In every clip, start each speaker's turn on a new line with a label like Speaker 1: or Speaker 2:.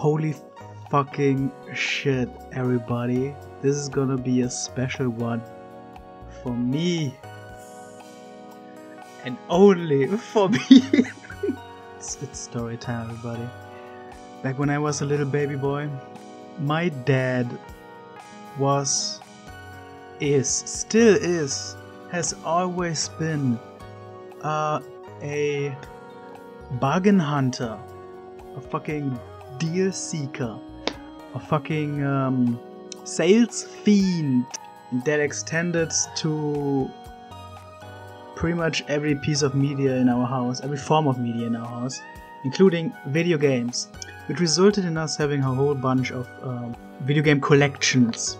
Speaker 1: Holy fucking shit, everybody. This is gonna be a special one for me. And only for me. it's, it's story time, everybody. Back when I was a little baby boy, my dad was, is, still is, has always been uh, a bargain hunter, a fucking deal seeker, a fucking um, sales fiend that extended to pretty much every piece of media in our house, every form of media in our house, including video games, which resulted in us having a whole bunch of um, video game collections.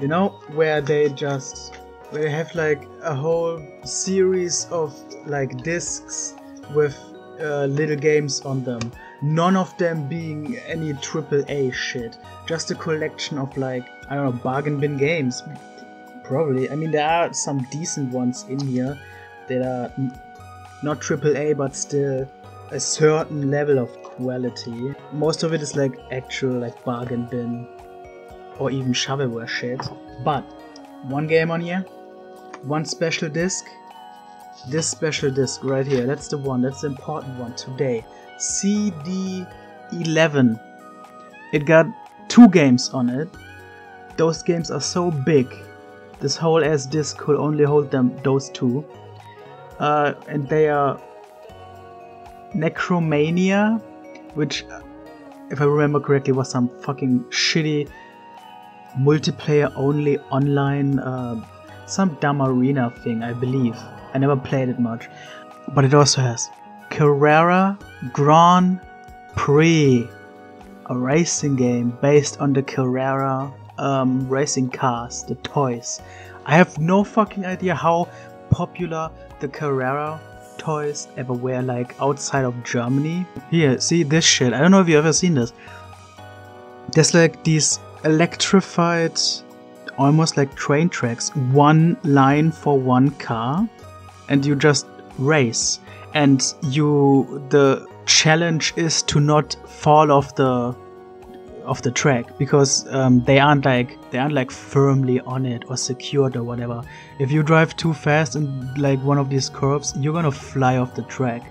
Speaker 1: You know, where they just where they have like a whole series of like discs with uh, little games on them. None of them being any triple A shit. Just a collection of like I don't know bargain bin games. Probably. I mean there are some decent ones in here that are not triple A but still a certain level of quality. Most of it is like actual like bargain bin or even shovelware shit. But one game on here, one special disc. This special disc right here, that's the one, that's the important one today. CD11. It got two games on it. Those games are so big. This whole S disc could only hold them those two. Uh, and they are Necromania, which, if I remember correctly, was some fucking shitty multiplayer only online, uh, some dumb arena thing, I believe. I never played it much. But it also has Carrera Grand Prix, a racing game based on the Carrera um, racing cars, the toys. I have no fucking idea how popular the Carrera toys ever were like outside of Germany. Here, see this shit. I don't know if you ever seen this. There's like these electrified, almost like train tracks, one line for one car, and you just race. And you, the challenge is to not fall off the of the track because um, they aren't like they aren't like firmly on it or secured or whatever. If you drive too fast in like one of these curves, you're gonna fly off the track,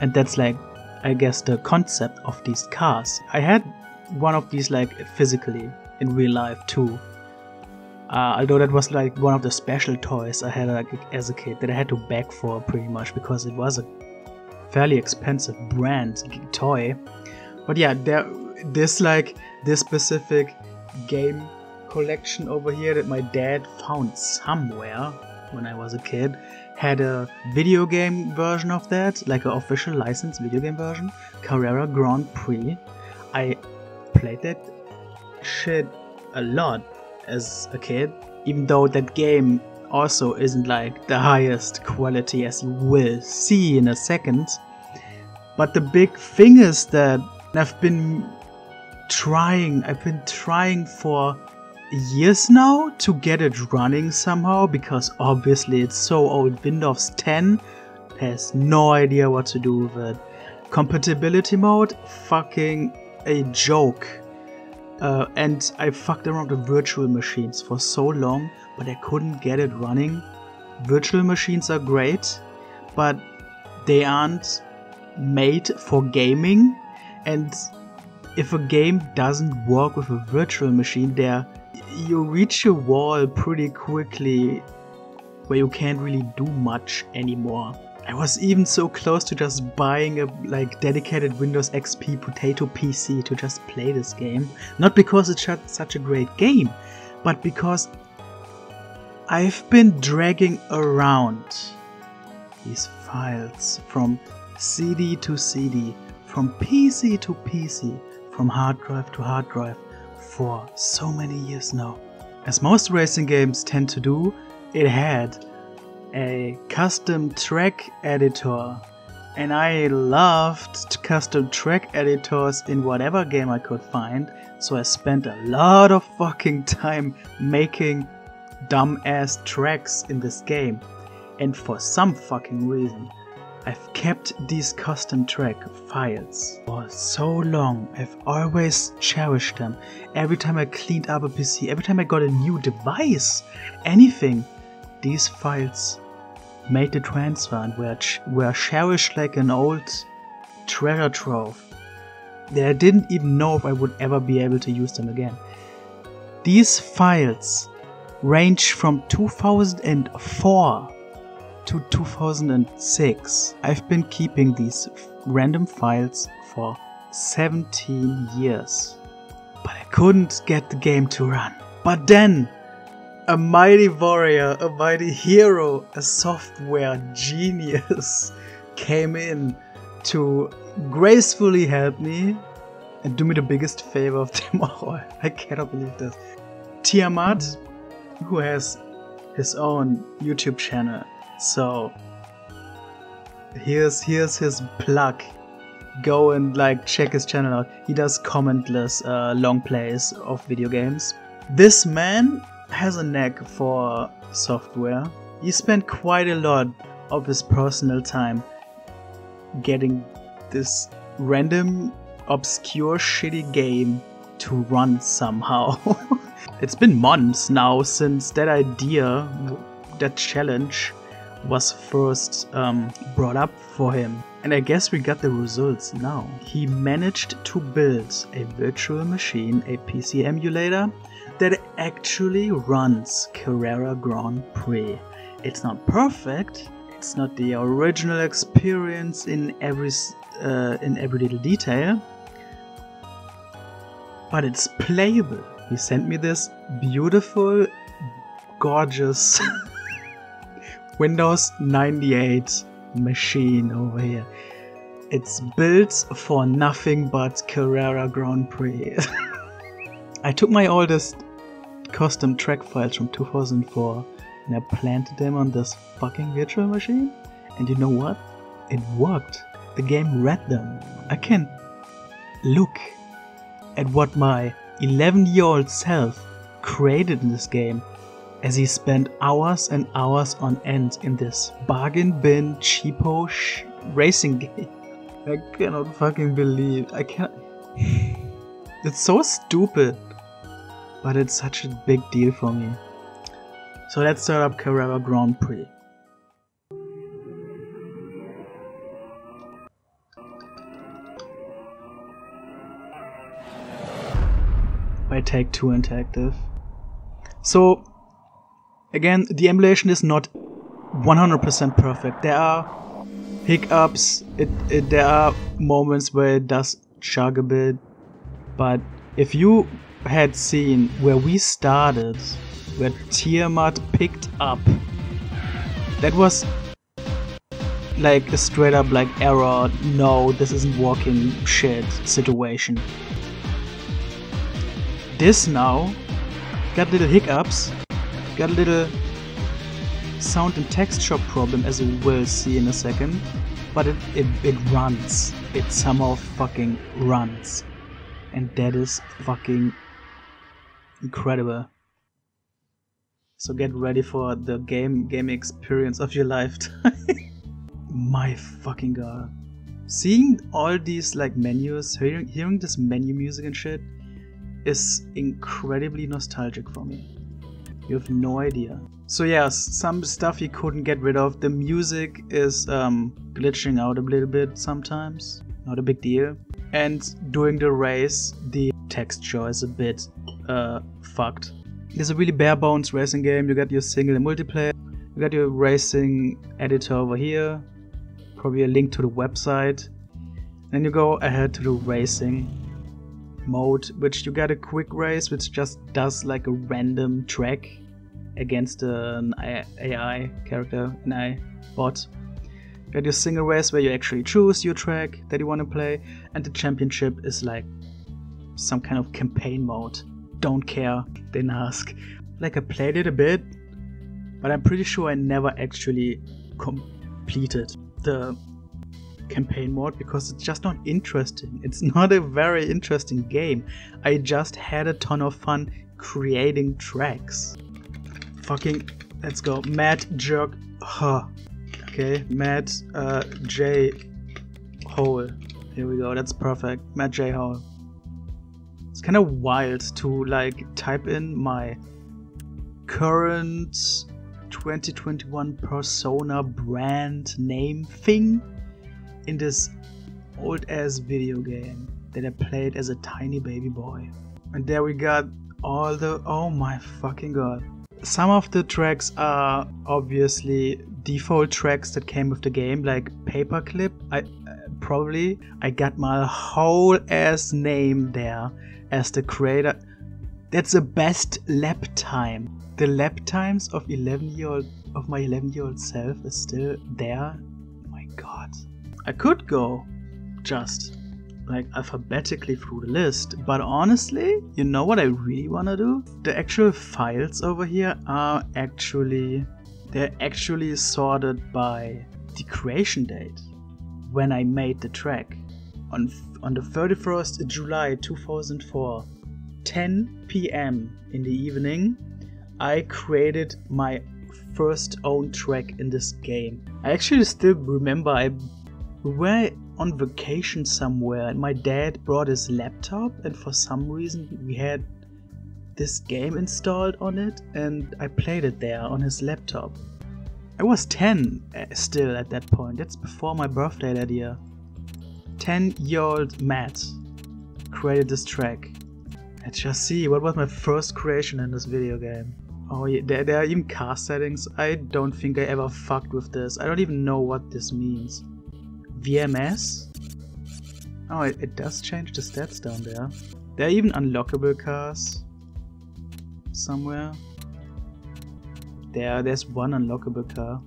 Speaker 1: and that's like I guess the concept of these cars. I had one of these like physically in real life too. Uh, although that was like one of the special toys I had like, as a kid that I had to beg for pretty much because it was a fairly expensive brand toy. But yeah, there this like this specific game collection over here that my dad found somewhere when I was a kid had a video game version of that, like an official licensed video game version, Carrera Grand Prix. I played that shit a lot as a kid, even though that game also isn't like the highest quality as you will see in a second. But the big thing is that I've been trying, I've been trying for years now to get it running somehow because obviously it's so old. Windows 10 has no idea what to do with it. Compatibility mode, fucking a joke. Uh, and I fucked around with virtual machines for so long, but I couldn't get it running. Virtual machines are great, but they aren't made for gaming. And if a game doesn't work with a virtual machine, there you reach a wall pretty quickly where you can't really do much anymore. I was even so close to just buying a like dedicated Windows XP potato PC to just play this game. Not because it's such a great game, but because I've been dragging around these files from CD to CD, from PC to PC, from hard drive to hard drive for so many years now. As most racing games tend to do, it had a custom track editor. And I loved custom track editors in whatever game I could find, so I spent a lot of fucking time making dumb ass tracks in this game. And for some fucking reason, I've kept these custom track files for so long. I've always cherished them. Every time I cleaned up a PC, every time I got a new device, anything, these files made the transfer and were, were cherished like an old treasure trove that I didn't even know if I would ever be able to use them again. These files range from 2004 to 2006. I've been keeping these random files for 17 years. But I couldn't get the game to run. But then, a mighty warrior, a mighty hero, a software genius came in to gracefully help me and do me the biggest favor of them all. I cannot believe this. Tiamat, who has his own YouTube channel, so here's here's his plug. Go and like check his channel out. He does commentless uh, long plays of video games. This man has a knack for software. He spent quite a lot of his personal time getting this random, obscure, shitty game to run somehow. it's been months now since that idea, that challenge, was first um, brought up for him. And I guess we got the results now. He managed to build a virtual machine, a PC emulator, that actually runs Carrera Grand Prix. It's not perfect, it's not the original experience in every uh, in every little detail, but it's playable. He sent me this beautiful, gorgeous Windows 98 machine over here. It's built for nothing but Carrera Grand Prix. I took my oldest custom track files from 2004 and I planted them on this fucking virtual machine. And you know what? It worked. The game read them. I can look at what my 11 year old self created in this game as he spent hours and hours on end in this bargain bin cheapo sh- racing game. I cannot fucking believe. I can't. It's so stupid, but it's such a big deal for me. So let's start up Carrera Grand Prix. By Take Two Interactive. So again, the emulation is not 100% perfect. There are hiccups. It, it there are moments where it does chug a bit, but if you had seen where we started where Tiamat picked up. That was like a straight up like error, no, this isn't working shit situation. This now got little hiccups, got a little sound and texture problem as we will see in a second, but it, it, it runs. It somehow fucking runs. And that is fucking incredible. So get ready for the game game experience of your lifetime. My fucking god. Seeing all these like menus, hearing, hearing this menu music and shit is incredibly nostalgic for me. You have no idea. So yes, some stuff you couldn't get rid of. The music is um, glitching out a little bit sometimes. Not a big deal. And during the race, the texture is a bit uh, fucked it's a really bare bones racing game. You got your single and multiplayer. You got your racing editor over here. Probably a link to the website. Then you go ahead to the racing mode, which you get a quick race, which just does like a random track against an AI character, an AI bot. You got your single race where you actually choose your track that you want to play, and the championship is like some kind of campaign mode don't care, didn't ask. Like I played it a bit, but I'm pretty sure I never actually completed the campaign mode because it's just not interesting. It's not a very interesting game. I just had a ton of fun creating tracks. Fucking, let's go. Mad Jerk. Huh. Okay, Matt uh, J Hole. Here we go. That's perfect. Matt J Hole. It's kind of wild to like type in my current 2021 persona brand name thing in this old ass video game that I played as a tiny baby boy. And there we got all the. Oh my fucking god. Some of the tracks are obviously default tracks that came with the game, like Paperclip. I uh, probably I got my whole ass name there as the creator. That's the best lap time. The lap times of 11 year old of my 11 year old self is still there. Oh my god. I could go just like alphabetically through the list, but honestly, you know what I really want to do? The actual files over here are actually they're actually sorted by the creation date when I made the track on on the 31st July 2004 10 p.m. in the evening I created my first own track in this game. I actually still remember I we were on vacation somewhere and my dad brought his laptop and for some reason we had this game installed on it and I played it there on his laptop. I was 10 uh, still at that point. That's before my birthday that year. 10 year old Matt created this track. Let's just see what was my first creation in this video game. Oh yeah, there, there are even car settings. I don't think I ever fucked with this. I don't even know what this means. VMS? Oh, it, it does change the stats down there. There are even unlockable cars somewhere. There, there's one unlockable car.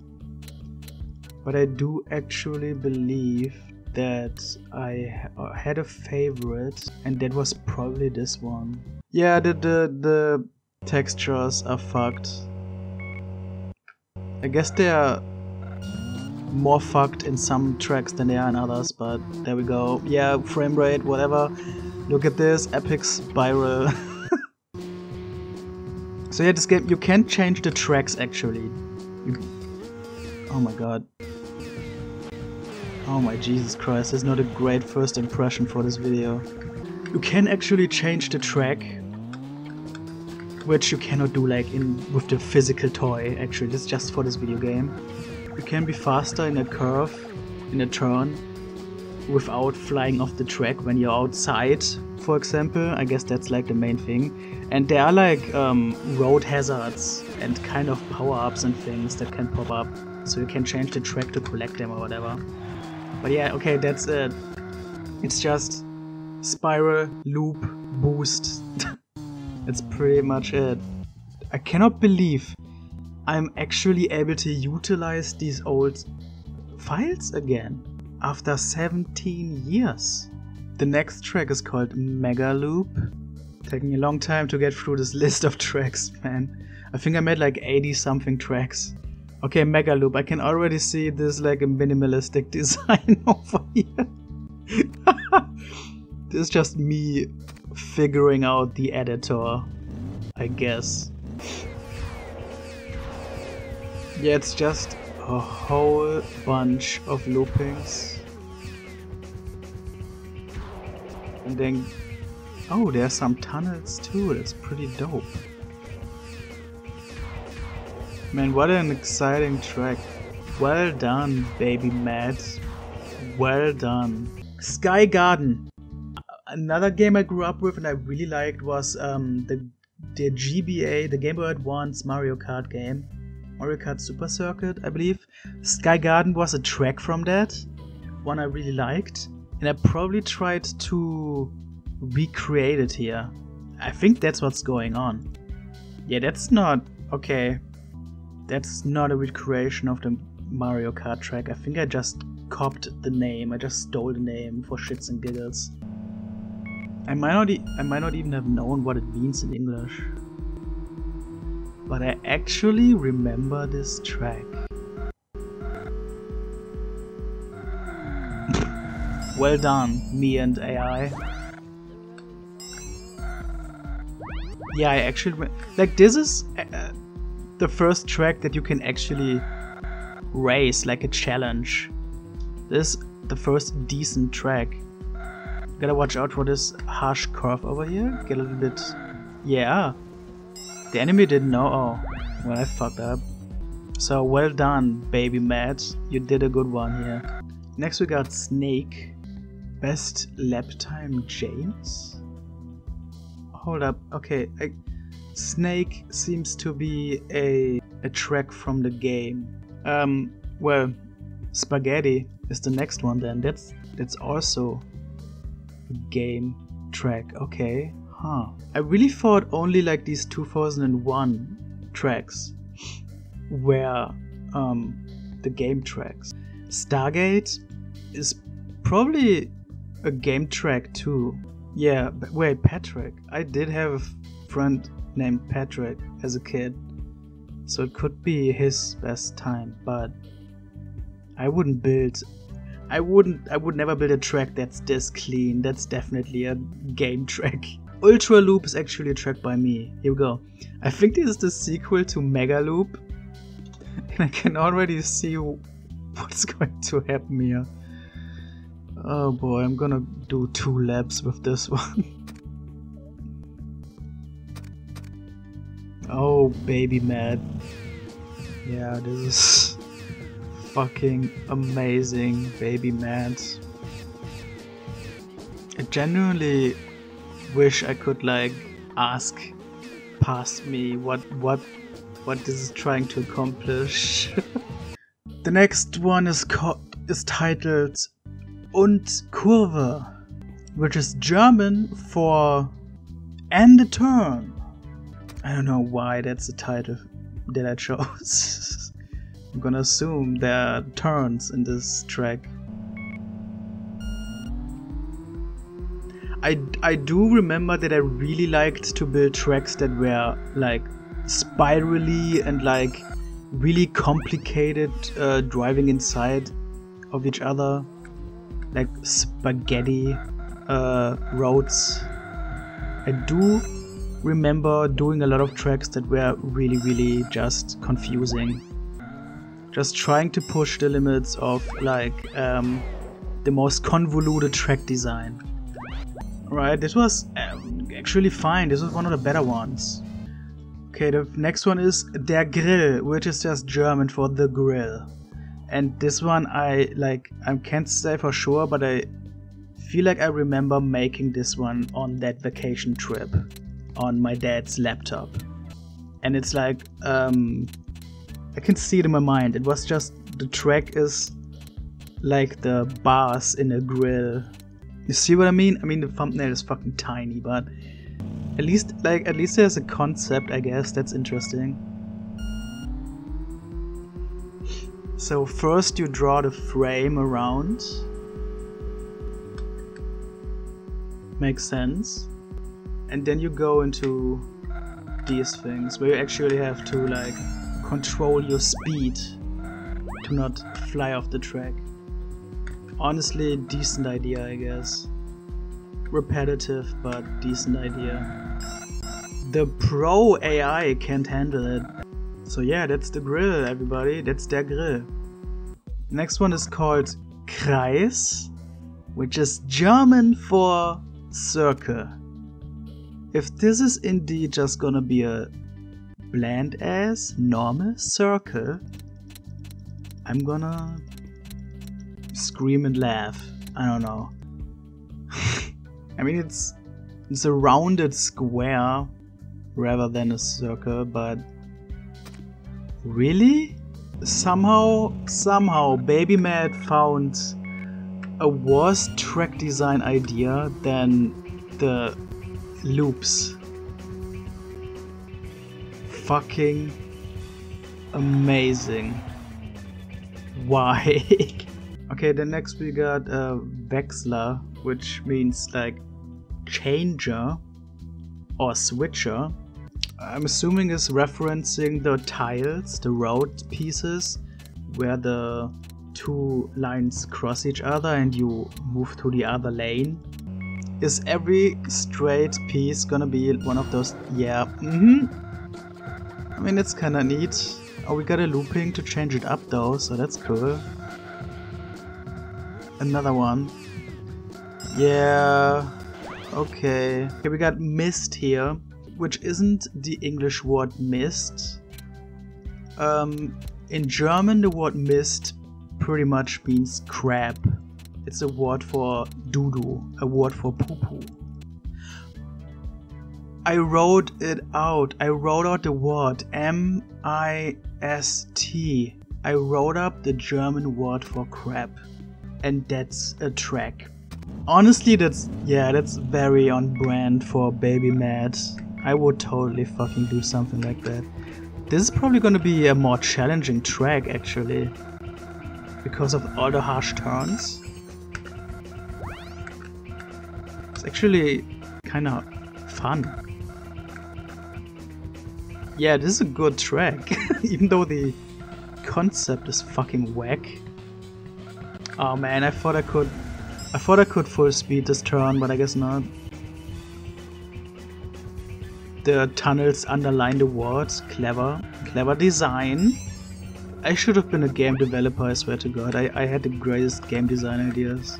Speaker 1: But I do actually believe that I uh, had a favorite, and that was probably this one. Yeah, the the the textures are fucked. I guess they are more fucked in some tracks than they are in others, but there we go. Yeah, frame rate, whatever. Look at this, epic spiral. so yeah, this game, you can change the tracks actually. You, oh my god. Oh my Jesus Christ, this is not a great first impression for this video. You can actually change the track, which you cannot do like in with the physical toy actually, this is just for this video game. You can be faster in a curve, in a turn, without flying off the track when you're outside, for example. I guess that's like the main thing. And there are like um, road hazards and kind of power-ups and things that can pop up. So you can change the track to collect them or whatever. But yeah, okay, that's it. It's just spiral, loop, boost. that's pretty much it. I cannot believe I'm actually able to utilize these old files again after 17 years. The next track is called Mega Loop. Taking a long time to get through this list of tracks, man. I think I made like 80 something tracks. Okay, Mega Loop. I can already see this like a minimalistic design over here. this is just me figuring out the editor, I guess. Yeah, it's just a whole bunch of loopings. And then, oh, there's some tunnels too, that's pretty dope. Man, what an exciting track. Well done, baby Matt. Well done. Sky Garden. Another game I grew up with and I really liked was um, the, the GBA, the Game Boy Advance Mario Kart game. Mario Kart Super Circuit, I believe. Sky Garden was a track from that, one I really liked, and I probably tried to recreate it here. I think that's what's going on. Yeah, that's not okay. That's not a recreation of the Mario Kart track. I think I just copped the name. I just stole the name for shits and giggles. I might not. E I might not even have known what it means in English but I actually remember this track. well done, me and AI. Yeah, I actually like this is uh, the first track that you can actually race, like a challenge. This the first decent track. Gotta watch out for this harsh curve over here. Get a little bit... Yeah. The enemy didn't know. Oh, well I fucked up. So well done, baby Matt. You did a good one here. Next we got Snake. Best lap time James? Hold up. Okay, I, Snake seems to be a, a track from the game. Um, well, Spaghetti is the next one then. That's that's also a game track. Okay. Huh. I really thought only like these 2001 tracks were um, the game tracks. Stargate is probably a game track too. Yeah, wait, Patrick. I did have a friend named Patrick as a kid, so it could be his best time, but I wouldn't build I wouldn't I would never build a track that's this clean. That's definitely a game track. Ultra Loop is actually a track by me. Here we go. I think this is the sequel to Mega Loop. And I can already see what's going to happen here. Oh boy, I'm gonna do two laps with this one. oh baby Matt. Yeah, this is fucking amazing, baby Matt. I genuinely wish I could like ask past me what what what this is trying to accomplish. the next one is is titled und Kurve, which is German for and a turn. I don't know why that's the title that I chose. I'm gonna assume there are turns in this track. I, I do remember that I really liked to build tracks that were like spirally and like really complicated uh, driving inside of each other. Like spaghetti uh, roads. I do remember doing a lot of tracks that were really really just confusing. Just trying to push the limits of like um, the most convoluted track design. Right, this was um, actually fine. This was one of the better ones. Okay, the next one is Der Grill, which is just German for the grill. And this one I like I can't say for sure, but I feel like I remember making this one on that vacation trip on my dad's laptop. And it's like um, I can see it in my mind. It was just the track is like the bars in a grill. You see what I mean? I mean the thumbnail is fucking tiny, but at least like at least there's a concept, I guess. That's interesting. So first you draw the frame around. Makes sense. And then you go into these things where you actually have to like control your speed to not fly off the track. Honestly, decent idea, I guess. Repetitive, but decent idea. The Pro AI can't handle it. So yeah, that's the grill, everybody. That's der Grill. Next one is called Kreis, which is German for circle. If this is indeed just gonna be a bland as normal circle, I'm gonna scream and laugh. I don't know. I mean, it's it's a rounded square rather than a circle, but really? Somehow, somehow, Baby Matt found a worse track design idea than the loops fucking amazing. Why? Okay, then next we got uh, Wechsler, which means like changer or switcher. I'm assuming is referencing the tiles, the road pieces, where the two lines cross each other and you move to the other lane. Is every straight piece gonna be one of those? Yeah. Mm -hmm. I mean, it's kinda neat. Oh, we got a looping to change it up though, so that's cool. Another one. Yeah, okay. Okay, we got mist here, which isn't the English word mist. Um, in German, the word mist pretty much means crab. It's a word for doo-doo, a word for poo-poo. I wrote it out. I wrote out the word M I S T. I wrote up the German word for crab. And that's a track. Honestly, that's, yeah, that's very on brand for Baby Matt. I would totally fucking do something like that. This is probably gonna be a more challenging track actually. Because of all the harsh turns. It's actually kinda fun yeah, this is a good track, even though the concept is fucking whack. Um, oh man, I thought I could, I thought I could full speed this turn, but I guess not. The tunnels underline the words, clever, clever design. I should have been a game developer, I swear to god, I, I had the greatest game design ideas.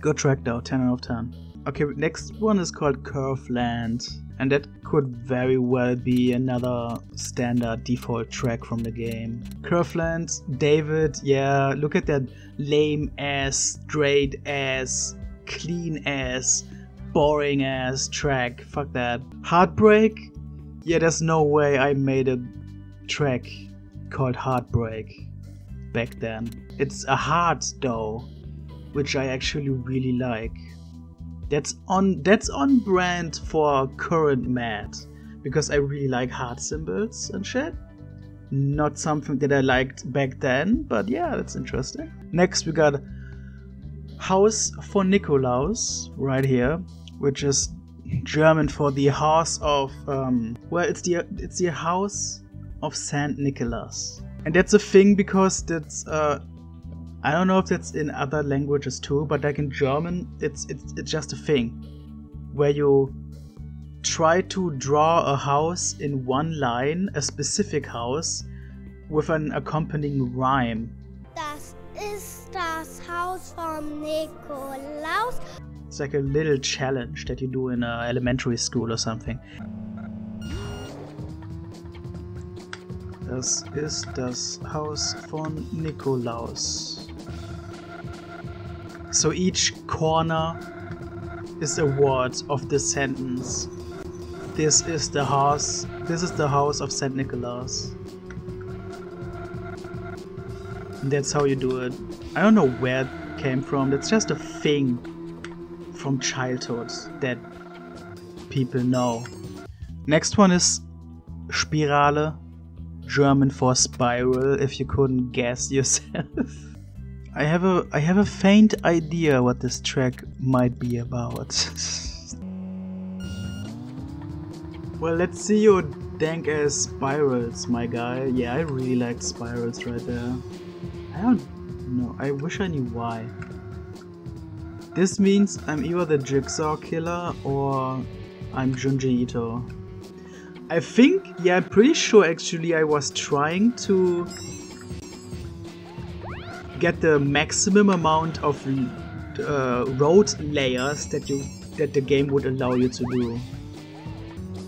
Speaker 1: Good track though, 10 out of 10. Okay, next one is called Curve Land and that could very well be another standard default track from the game. Curveland, David, yeah, look at that lame ass, straight ass, clean ass, boring ass track. Fuck that. Heartbreak? Yeah, there's no way I made a track called Heartbreak back then. It's a heart though, which I actually really like. That's on that's on brand for current Matt because I really like heart symbols and shit. Not something that I liked back then, but yeah, that's interesting. Next we got House for Nikolaus right here, which is German for the house of um, well, it's the it's the house of Saint Nicholas, and that's a thing because that's uh, I don't know if that's in other languages too, but like in German, it's it's it's just a thing where you try to draw a house in one line, a specific house, with an accompanying rhyme.
Speaker 2: Das ist das Haus von Nikolaus.
Speaker 1: It's like a little challenge that you do in a elementary school or something. Das ist das Haus von Nikolaus. So each corner is a word of this sentence. This is the house. This is the house of Saint Nicholas. And that's how you do it. I don't know where it came from. That's just a thing from childhood that people know. Next one is Spirale, German for spiral, if you couldn't guess yourself. I have a I have a faint idea what this track might be about. well, let's see your dank ass spirals, my guy. Yeah, I really like spirals right there. I don't know. I wish I knew why. This means I'm either the Jigsaw Killer or I'm Junji Ito. I think, yeah, I'm pretty sure actually I was trying to get the maximum amount of uh, road layers that you that the game would allow you to do.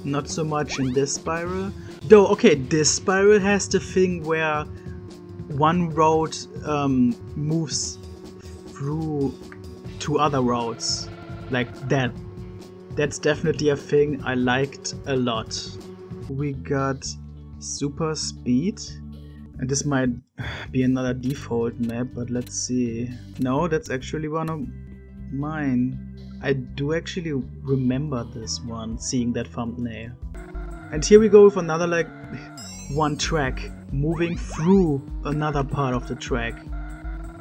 Speaker 1: Not so much in this spiral. Though, okay, this spiral has the thing where one road um, moves through two other roads. Like that. That's definitely a thing I liked a lot. We got super speed and this might be another default map, but let's see. No, that's actually one of mine. I do actually remember this one, seeing that thumbnail. And here we go with another like one track, moving through another part of the track.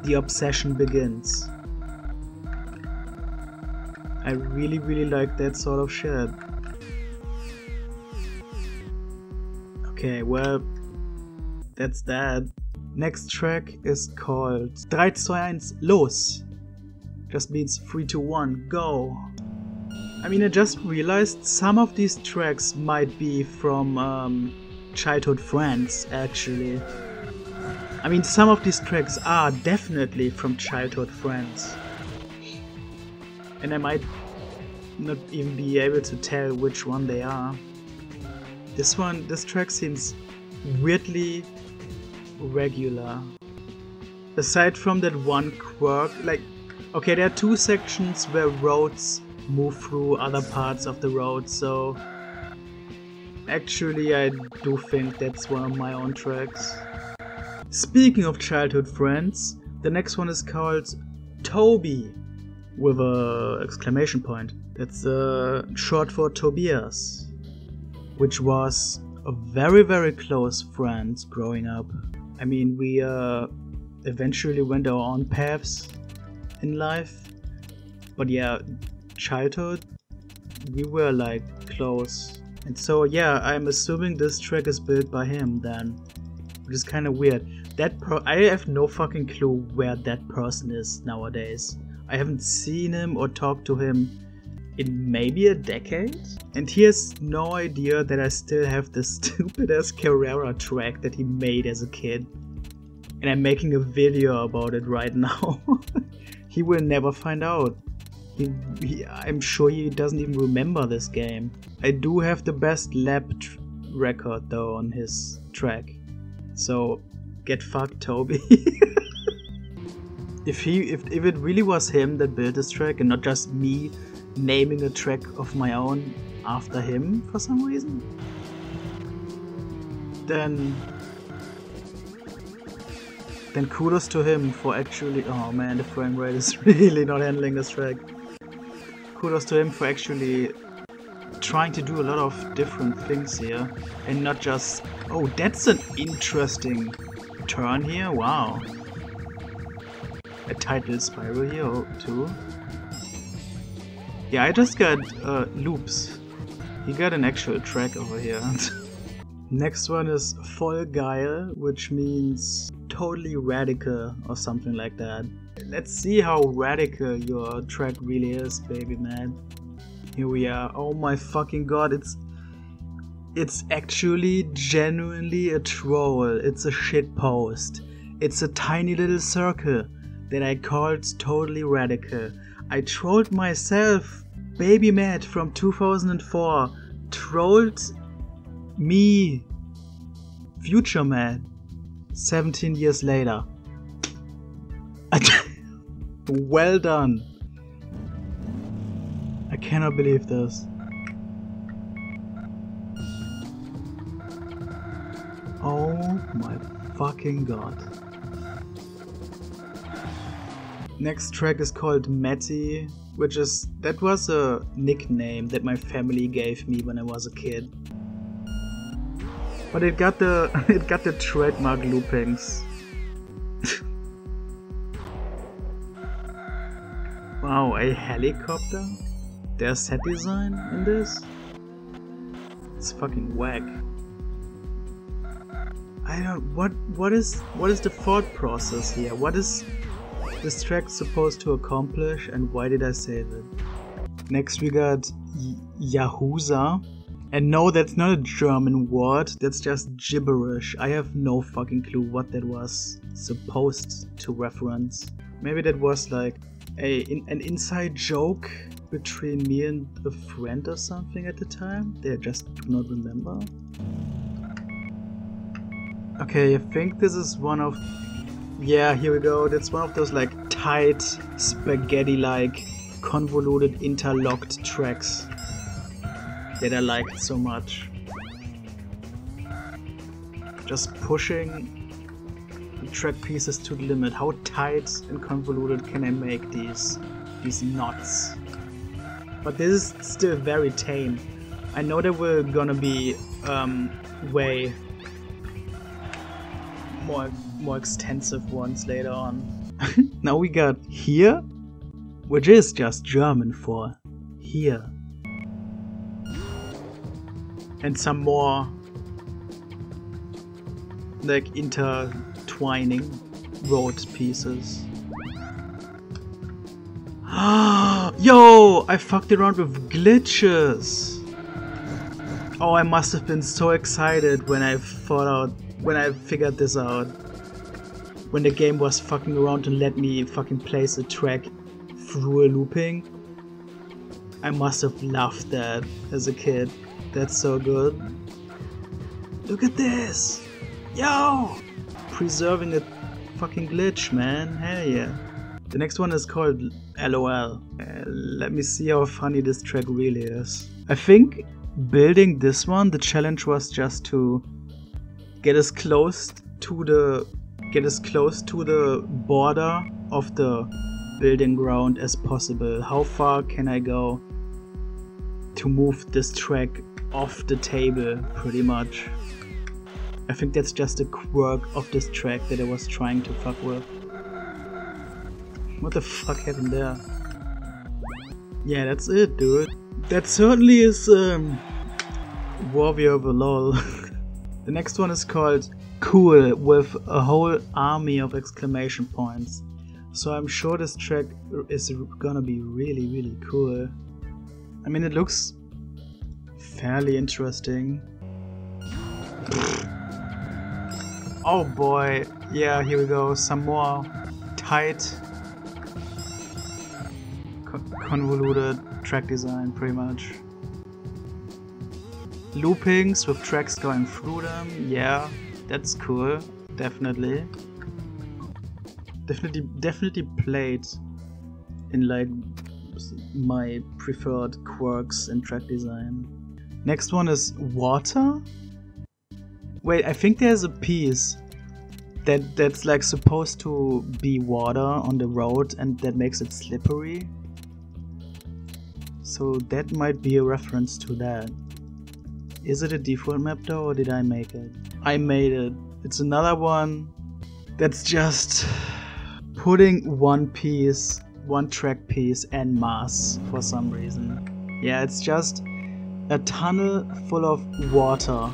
Speaker 1: The obsession begins. I really really like that sort of shit. Okay, well, that's that. Next track is called 321 Los. Just means 3 to 1, go. I mean, I just realized some of these tracks might be from um, childhood friends, actually. I mean, some of these tracks are definitely from childhood friends. And I might not even be able to tell which one they are. This one, this track seems weirdly regular. Aside from that one quirk, like, okay, there are two sections where roads move through other parts of the road, so actually I do think that's one of my own tracks. Speaking of childhood friends, the next one is called Toby with a exclamation point. It's uh, short for Tobias, which was a very very close friend growing up. I mean, we uh, eventually went our own paths in life, but yeah, childhood we were like close. And so yeah, I'm assuming this track is built by him then, which is kind of weird. That pro- I have no fucking clue where that person is nowadays. I haven't seen him or talked to him in maybe a decade. And he has no idea that I still have the stupid ass Carrera track that he made as a kid. And I'm making a video about it right now. he will never find out. He, he, I'm sure he doesn't even remember this game. I do have the best lap record though on his track. So get fucked, Toby. if he if, if it really was him that built this track and not just me naming a track of my own after him for some reason, then then kudos to him for actually oh man the frame rate is really not handling this track. Kudos to him for actually trying to do a lot of different things here and not just oh that's an interesting turn here wow. A title spiral here oh, too yeah, I just got uh, loops. He got an actual track over here. Next one is Voll Geil, which means totally radical or something like that. Let's see how radical your track really is, baby man. Here we are. Oh my fucking god, it's it's actually genuinely a troll. It's a shit post. It's a tiny little circle that I called totally radical. I trolled myself. Baby Matt from 2004 trolled me, Future Man, 17 years later. well done. I cannot believe this. Oh my fucking god. Next track is called Matty, which is that was a nickname that my family gave me when I was a kid. But it got the it got the trademark loopings. wow, a helicopter? There's set design in this? It's fucking whack. I don't what what is what is the thought process here? What is this track supposed to accomplish and why did I save it? Next we got y-. And no, that's not a German word, that's just gibberish. I have no fucking clue what that was supposed to reference. Maybe that was like a in, an inside joke between me and a friend or something at the time They just do not remember. Okay, I think this is one of yeah, here we go. That's one of those like tight, spaghetti-like, convoluted, interlocked tracks that I liked so much. Just pushing the track pieces to the limit. How tight and convoluted can I make these these knots? But this is still very tame. I know there were gonna be um, way more more extensive ones later on. now we got here, which is just German for here. And some more like intertwining road pieces. Yo, I fucked around with glitches. Oh, I must have been so excited when I thought out, when I figured this out. When the game was fucking around and let me fucking place a track through a looping. I must have loved that as a kid. That's so good. Look at this! Yo! Preserving a fucking glitch, man. Hell yeah. The next one is called LOL. Uh, let me see how funny this track really is. I think building this one, the challenge was just to get as close to the get as close to the border of the building ground as possible. How far can I go to move this track off the table, pretty much. I think that's just a quirk of this track that I was trying to fuck with. What the fuck happened there? Yeah, that's it, dude. That certainly is um, worthy of a lol. the next one is called Cool with a whole army of exclamation points. So I'm sure this track is gonna be really, really cool. I mean, it looks fairly interesting. Oh boy, yeah, here we go. Some more tight, convoluted track design, pretty much. Loopings with tracks going through them, yeah, that's cool, definitely. Definitely, definitely played in like my preferred quirks in track design. Next one is water. Wait, I think there's a piece that that's like supposed to be water on the road and that makes it slippery. So that might be a reference to that. Is it a default map though or did I make it? I made it. It's another one that's just putting one piece, one track piece and mass for some reason. Yeah, it's just a tunnel full of water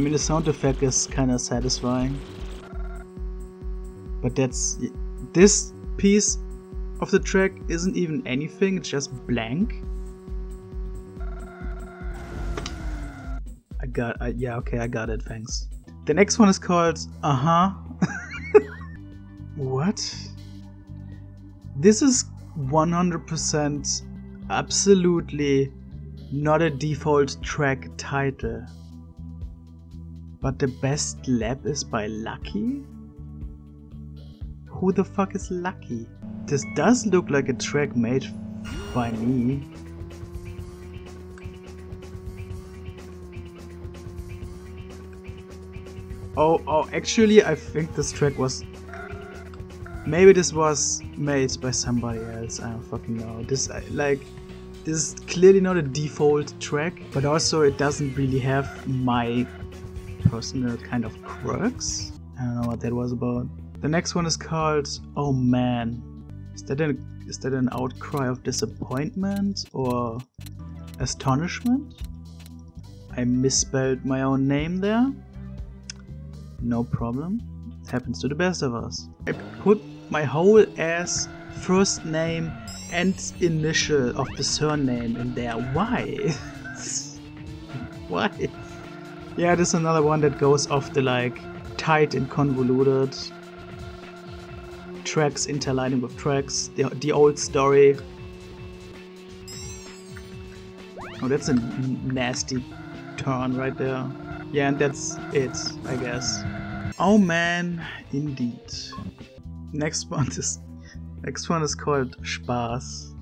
Speaker 1: I mean, the sound effect is kind of satisfying. But that's... This piece of the track isn't even anything, it's just blank. I got... I, yeah, okay, I got it, thanks. The next one is called Uh-huh. what? This is 100% absolutely not a default track title. But the best lap is by Lucky? Who the fuck is Lucky? This does look like a track made by me. Oh, oh, actually I think this track was... Maybe this was made by somebody else, I don't fucking know. This, like, this is clearly not a default track, but also it doesn't really have my personal kind of quirks. I don't know what that was about. The next one is called Oh Man. Is that an is that an outcry of disappointment or astonishment? I misspelled my own name there. No problem. It happens to the best of us. I put my whole ass first name and initial of the surname in there. Why? Why? Yeah, this is another one that goes off the like tight and convoluted tracks interlining with tracks. The, the old story. Oh, that's a nasty turn right there. Yeah, and that's it, I guess. Oh man, indeed. Next one is next one is called Spaß,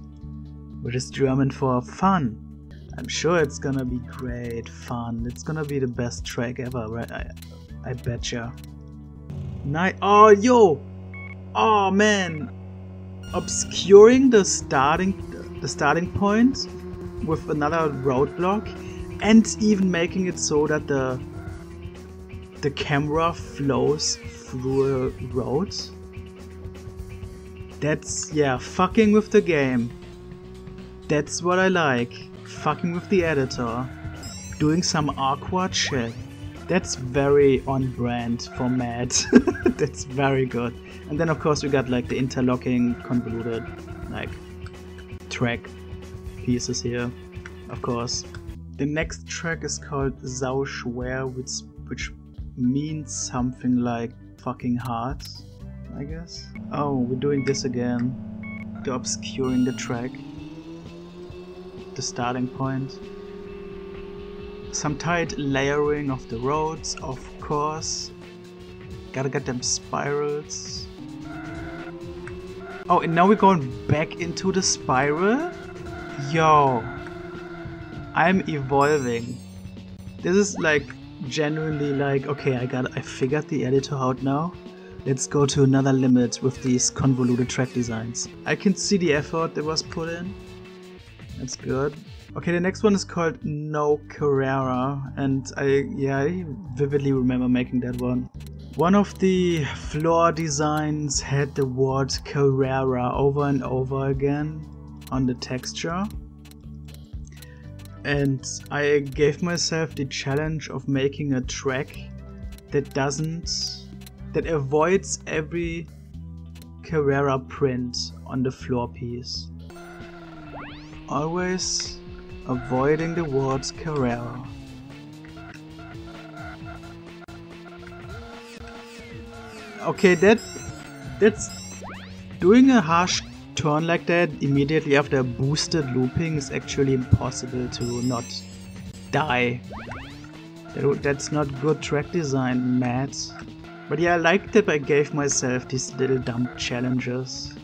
Speaker 1: which is German for fun. I'm sure it's gonna be great fun. It's gonna be the best track ever, right? I, I betcha. Night. Oh, yo! Oh man! Obscuring the starting the starting point with another roadblock, and even making it so that the the camera flows through a road. That's yeah, fucking with the game. That's what I like fucking with the editor, doing some awkward shit. That's very on brand for Matt. That's very good. And then of course we got like the interlocking, convoluted, like track pieces here, of course. The next track is called Sau schwer, which, which means something like fucking hard, I guess. Oh, we're doing this again. The obscuring the track. The starting point. Some tight layering of the roads, of course. Gotta get them spirals. Oh, and now we're going back into the spiral? Yo. I'm evolving. This is like genuinely like, okay, I got I figured the editor out now. Let's go to another limit with these convoluted track designs. I can see the effort that was put in. That's good. Okay, the next one is called No Carrera, and I yeah, I vividly remember making that one. One of the floor designs had the word Carrera over and over again on the texture. And I gave myself the challenge of making a track that doesn't, that avoids every Carrera print on the floor piece. Always avoiding the words Carrera. Okay, that that's doing a harsh turn like that immediately after boosted looping is actually impossible to not die. That, that's not good track design, Matt. But yeah, I like that I gave myself these little dumb challenges.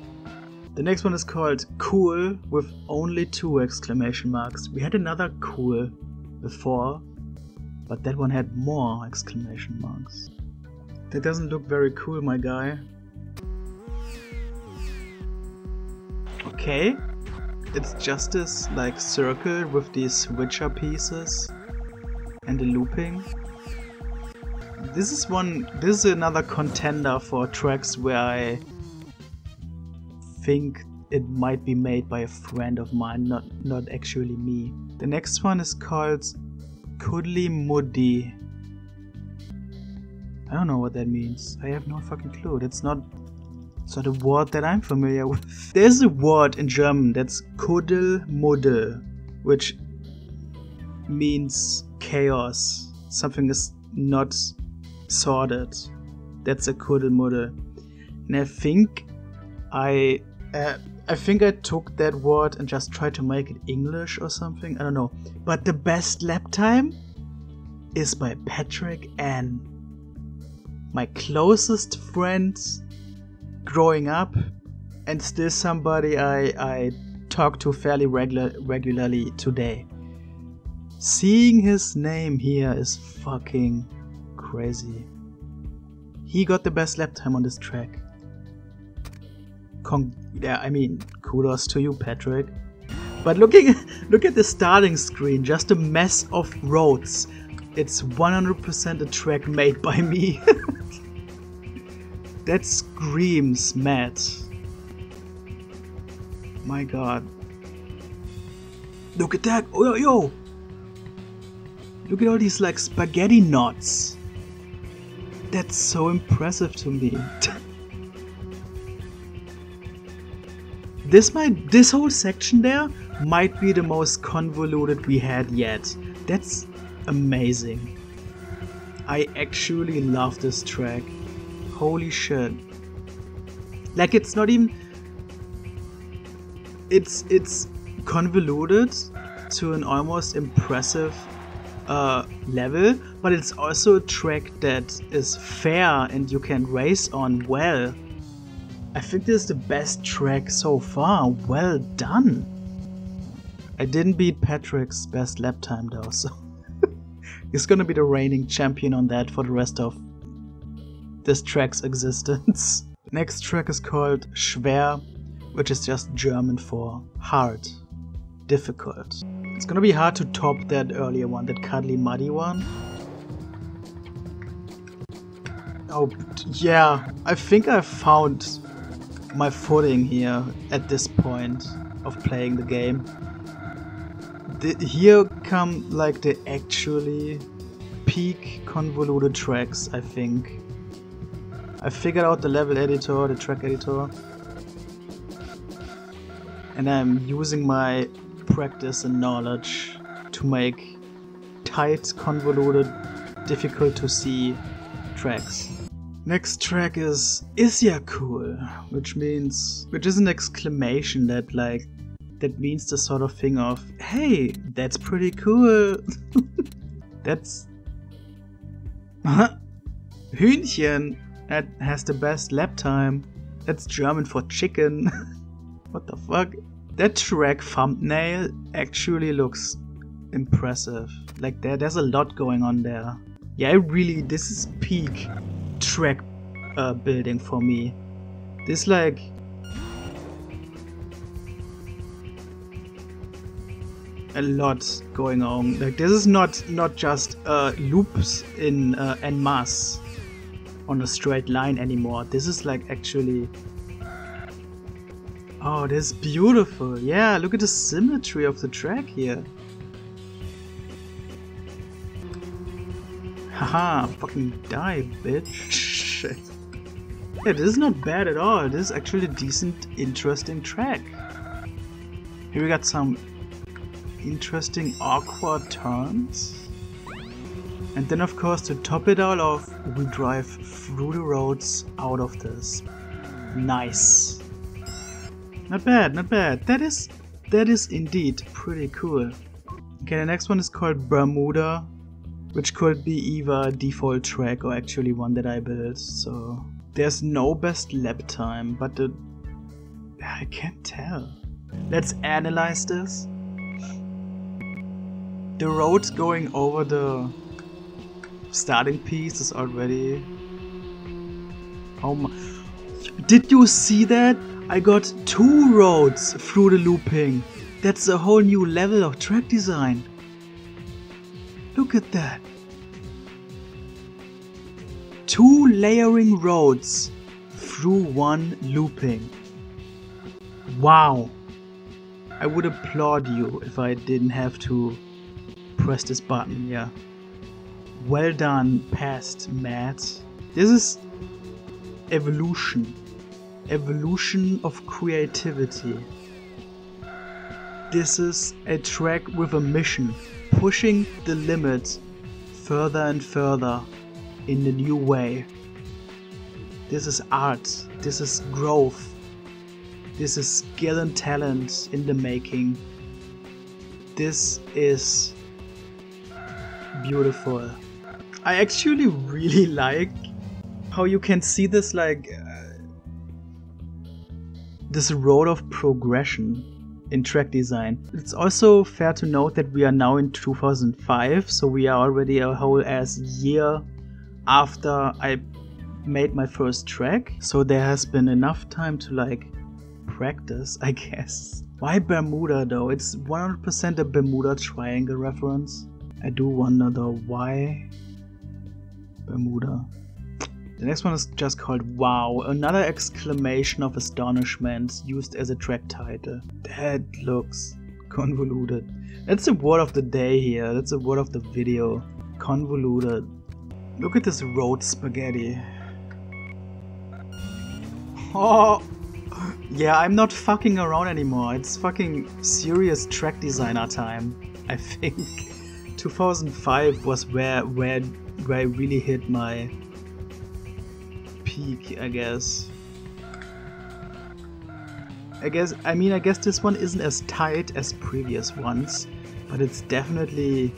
Speaker 1: The next one is called Cool with only two exclamation marks. We had another cool before, but that one had more exclamation marks. That doesn't look very cool, my guy. Okay, it's just this like circle with these switcher pieces and the looping. This is one, this is another contender for tracks where I think it might be made by a friend of mine, not, not actually me. The next one is called Kudli Muddi I don't know what that means. I have no fucking clue. That's not it's not a word that I'm familiar with. There's a word in German that's Kuddelmuddel, which means chaos. Something is not sorted. That's a Kuddelmuddel. And I think I uh, I think I took that word and just tried to make it English or something. I don't know. But the best lap time is by Patrick N my closest friend growing up and still somebody I, I talk to fairly regular, regularly today. Seeing his name here is fucking crazy. He got the best lap time on this track. Yeah, I mean, kudos to you, Patrick. But looking, look at the starting screen, just a mess of roads. It's 100% a track made by me. That screams Matt. My god. Look at that! Oh, yo, yo! Look at all these like spaghetti knots. That's so impressive to me. this might this whole section there might be the most convoluted we had yet. That's amazing. I actually love this track. Holy shit. Like it's not even it's it's convoluted to an almost impressive uh, level, but it's also a track that is fair and you can race on well. I think this is the best track so far. Well done. I didn't beat Patrick's best lap time though, so he's gonna be the reigning champion on that for the rest of this track's existence. Next track is called Schwer, which is just German for hard, difficult. It's gonna be hard to top that earlier one, that cuddly muddy one. Oh, yeah, I think I found my footing here at this point of playing the game. The, here come like the actually peak convoluted tracks, I think. I figured out the level editor, the track editor. And I'm using my practice and knowledge to make tight, convoluted, difficult to see tracks. Next track is Is ya cool? Which means which is an exclamation that like that means the sort of thing of hey, that's pretty cool. that's Hühnchen that has the best lap time. That's German for chicken. what the fuck? That track thumbnail actually looks impressive. Like there, there's a lot going on there. Yeah, I really, this is peak track uh, building for me. This like a lot going on. Like this is not not just uh, loops in uh, en masse on a straight line anymore. This is like actually. Oh, this is beautiful. Yeah, look at the symmetry of the track here. Haha, fucking die, bitch. Shit. Yeah, this is not bad at all. This is actually a decent, interesting track. Here we got some interesting, awkward turns. And then of course to top it all off, we drive through the roads out of this. Nice. Not bad, not bad. That is, that is indeed pretty cool. Okay, the next one is called Bermuda, which could be either default track or actually one that I built, so... There's no best lap time, but the... I can't tell. Let's analyze this. The road going over the starting piece is already... Oh my... Did you see that? I got two roads through the looping. That's a whole new level of track design. Look at that. Two layering roads through one looping. Wow. I would applaud you if I didn't have to press this button, yeah. Well done, past Matt. This is evolution. Evolution of creativity. This is a track with a mission, pushing the limits further and further in a new way. This is art, this is growth, this is skill and talent in the making. This is beautiful. I actually really like how you can see this like uh, this road of progression in track design. It's also fair to note that we are now in 2005, so we are already a whole ass year after I made my first track. So there has been enough time to like practice, I guess. Why Bermuda though? It's 100% a Bermuda Triangle reference. I do wonder though, why Bermuda. The next one is just called Wow, another exclamation of astonishment used as a track title. That looks convoluted. That's the word of the day here, that's the word of the video. Convoluted. Look at this road spaghetti. Oh, yeah, I'm not fucking around anymore. It's fucking serious track designer time, I think. 2005 was where where where I really hit my peak, I guess. I guess I mean I guess this one isn't as tight as previous ones, but it's definitely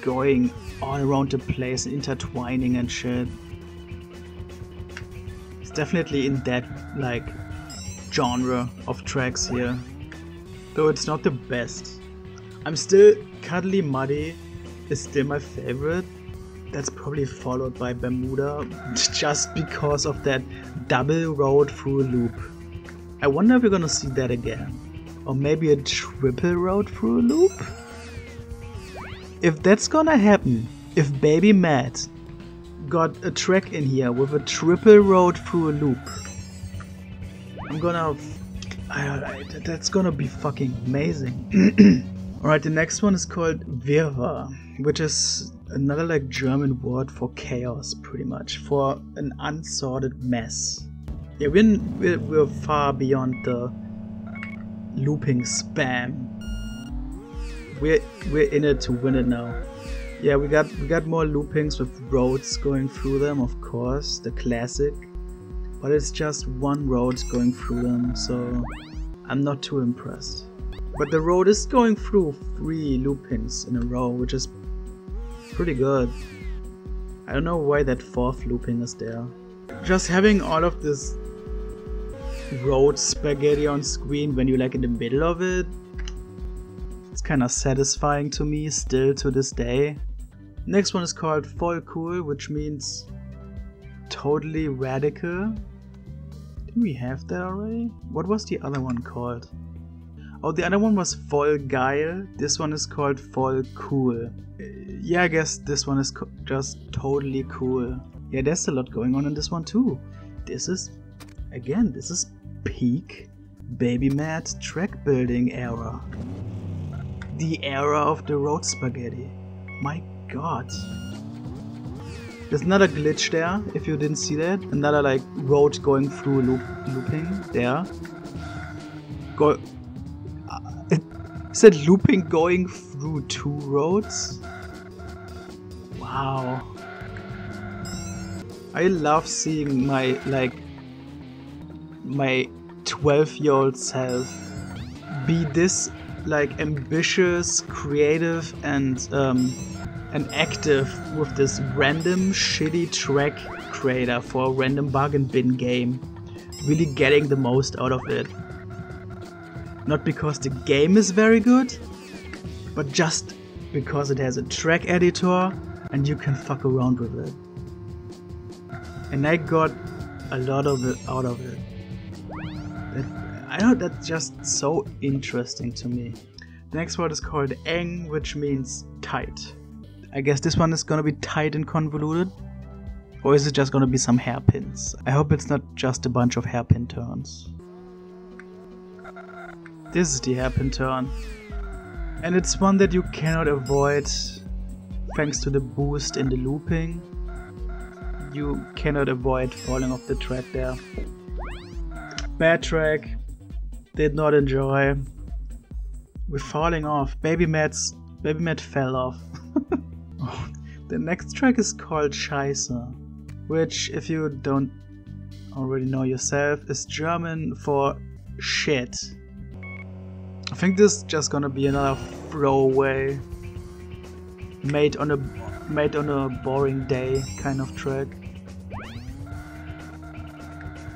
Speaker 1: going all around the place and intertwining and shit. It's definitely in that like genre of tracks here. Though it's not the best. I'm still Cuddly Muddy is still my favorite. That's probably followed by Bermuda just because of that double road through a loop. I wonder if we're gonna see that again. Or maybe a triple road through a loop? If that's gonna happen, if Baby Matt got a track in here with a triple road through a loop, I'm gonna... I, I, that's gonna be fucking amazing. Alright, the next one is called Wirrwarr, which is another like German word for chaos, pretty much, for an unsorted mess. Yeah, we're, we're, we're far beyond the looping spam we're we're in it to win it now. Yeah, we got we got more loopings with roads going through them, of course, the classic. But it's just one road going through them, so I'm not too impressed. But the road is going through three loopings in a row, which is pretty good. I don't know why that fourth looping is there. Just having all of this road spaghetti on screen when you're like in the middle of it, it's kind of satisfying to me still to this day. Next one is called Voll Cool, which means totally radical. Didn't we have that already? What was the other one called? Oh, the other one was Voll Geil. This one is called Voll Cool. Yeah, I guess this one is just totally cool. Yeah, there's a lot going on in this one too. This is, again, this is peak Baby Matt track building era. The era of the road spaghetti. My god. There's another glitch there, if you didn't see that. Another like road going through loop looping there. Go said looping going through two roads. Wow. I love seeing my like my 12 year old self be this like ambitious, creative and um, and active with this random shitty track creator for a random bargain bin game. Really getting the most out of it. Not because the game is very good, but just because it has a track editor and you can fuck around with it. And I got a lot of it out of it. That, I know that's just so interesting to me. The next word is called eng, which means tight. I guess this one is gonna be tight and convoluted. Or is it just gonna be some hairpins? I hope it's not just a bunch of hairpin turns. This is the hairpin turn. And it's one that you cannot avoid thanks to the boost in the looping. You cannot avoid falling off the track there. Bad track. Did not enjoy. We're falling off. Baby Matt's Baby Matt fell off. the next track is called Scheiße, which if you don't already know yourself is German for shit. I think this is just gonna be another throwaway made on a made on a boring day kind of track.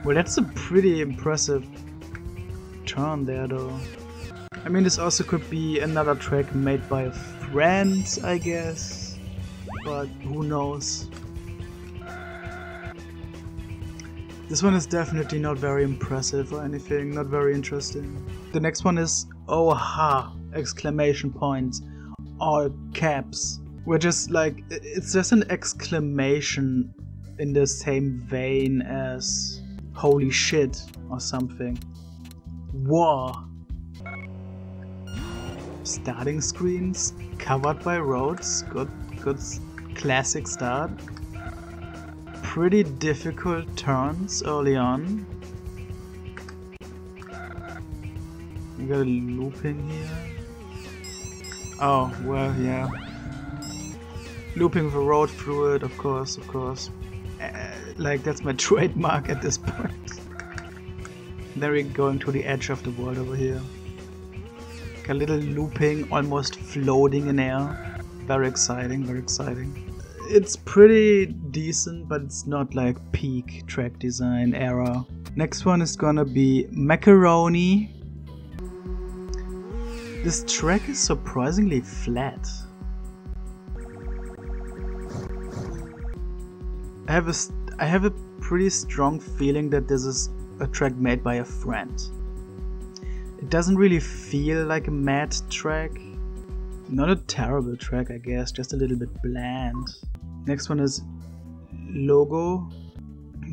Speaker 1: Well that's a pretty impressive turn there though. I mean this also could be another track made by a friend I guess. But who knows. This one is definitely not very impressive or anything, not very interesting. The next one is oh ha exclamation points all caps. Which is like it's just an exclamation in the same vein as holy shit or something. War. Starting screens covered by roads good good classic start. Pretty difficult turns early on You got a looping here? Oh, well, yeah. Looping the road through it, of course, of course. Uh, like, that's my trademark at this point. then we're going to the edge of the world over here. a little looping, almost floating in air. Very exciting, very exciting. It's pretty decent, but it's not like peak track design era. Next one is gonna be Macaroni this track is surprisingly flat. I have a, I have a pretty strong feeling that this is a track made by a friend. It doesn't really feel like a Matt track. Not a terrible track, I guess, just a little bit bland. Next one is Logo,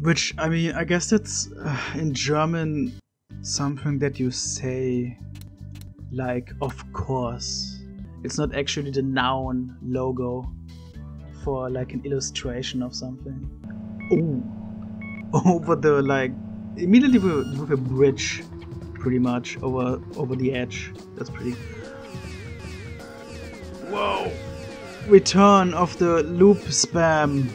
Speaker 1: which, I mean, I guess that's uh, in German something that you say like of course. It's not actually the noun logo for like an illustration of something. Oh. Over the like immediately with, with a bridge pretty much over over the edge. That's pretty. Whoa! Return of the loop spam.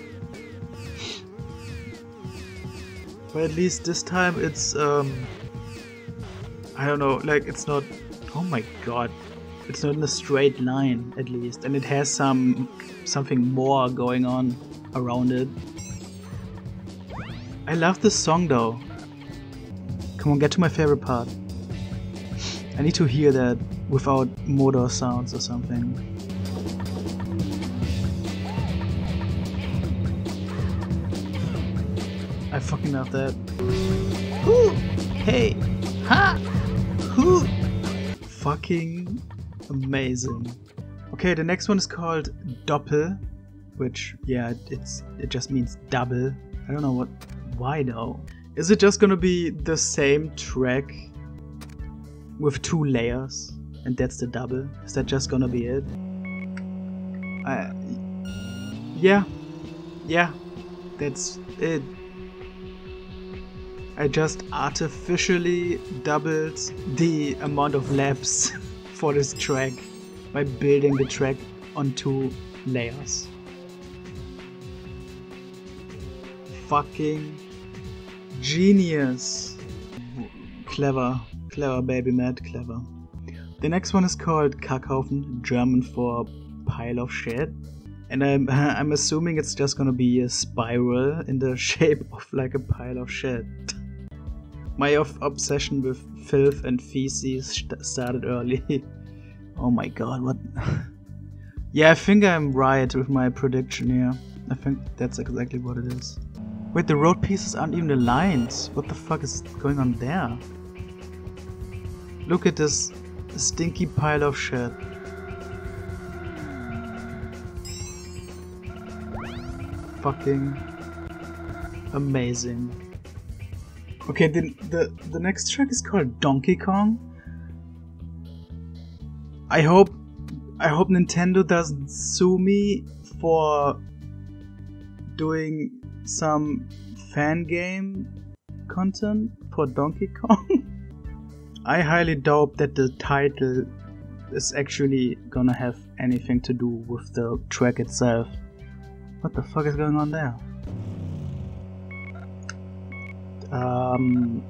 Speaker 1: But at least this time it's um I don't know, like it's not oh my god. It's not in a straight line at least and it has some something more going on around it. I love this song though. Come on, get to my favorite part. I need to hear that without motor sounds or something. I fucking love that. Ooh, hey, ha, hoo. Fucking amazing. Okay, the next one is called Doppel, which yeah, it's it just means double. I don't know what, why though. Is it just gonna be the same track with two layers, and that's the double? Is that just gonna be it? I, yeah, yeah, that's it. I just artificially doubled the amount of laps for this track by building the track on two layers. Fucking genius. Clever, clever baby Matt, clever. The next one is called Kackhaufen, German for pile of shit. And I'm, I'm assuming it's just gonna be a spiral in the shape of like a pile of shit. My obsession with filth and feces started early. oh my god, what? yeah, I think I'm right with my prediction here. I think that's exactly what it is. Wait, the road pieces aren't even aligned. What the fuck is going on there? Look at this stinky pile of shit. Fucking amazing. Okay, the, the, the next track is called Donkey Kong. I hope I hope Nintendo doesn't sue me for doing some fan game content for Donkey Kong. I highly doubt that the title is actually gonna have anything to do with the track itself. What the fuck is going on there? Um,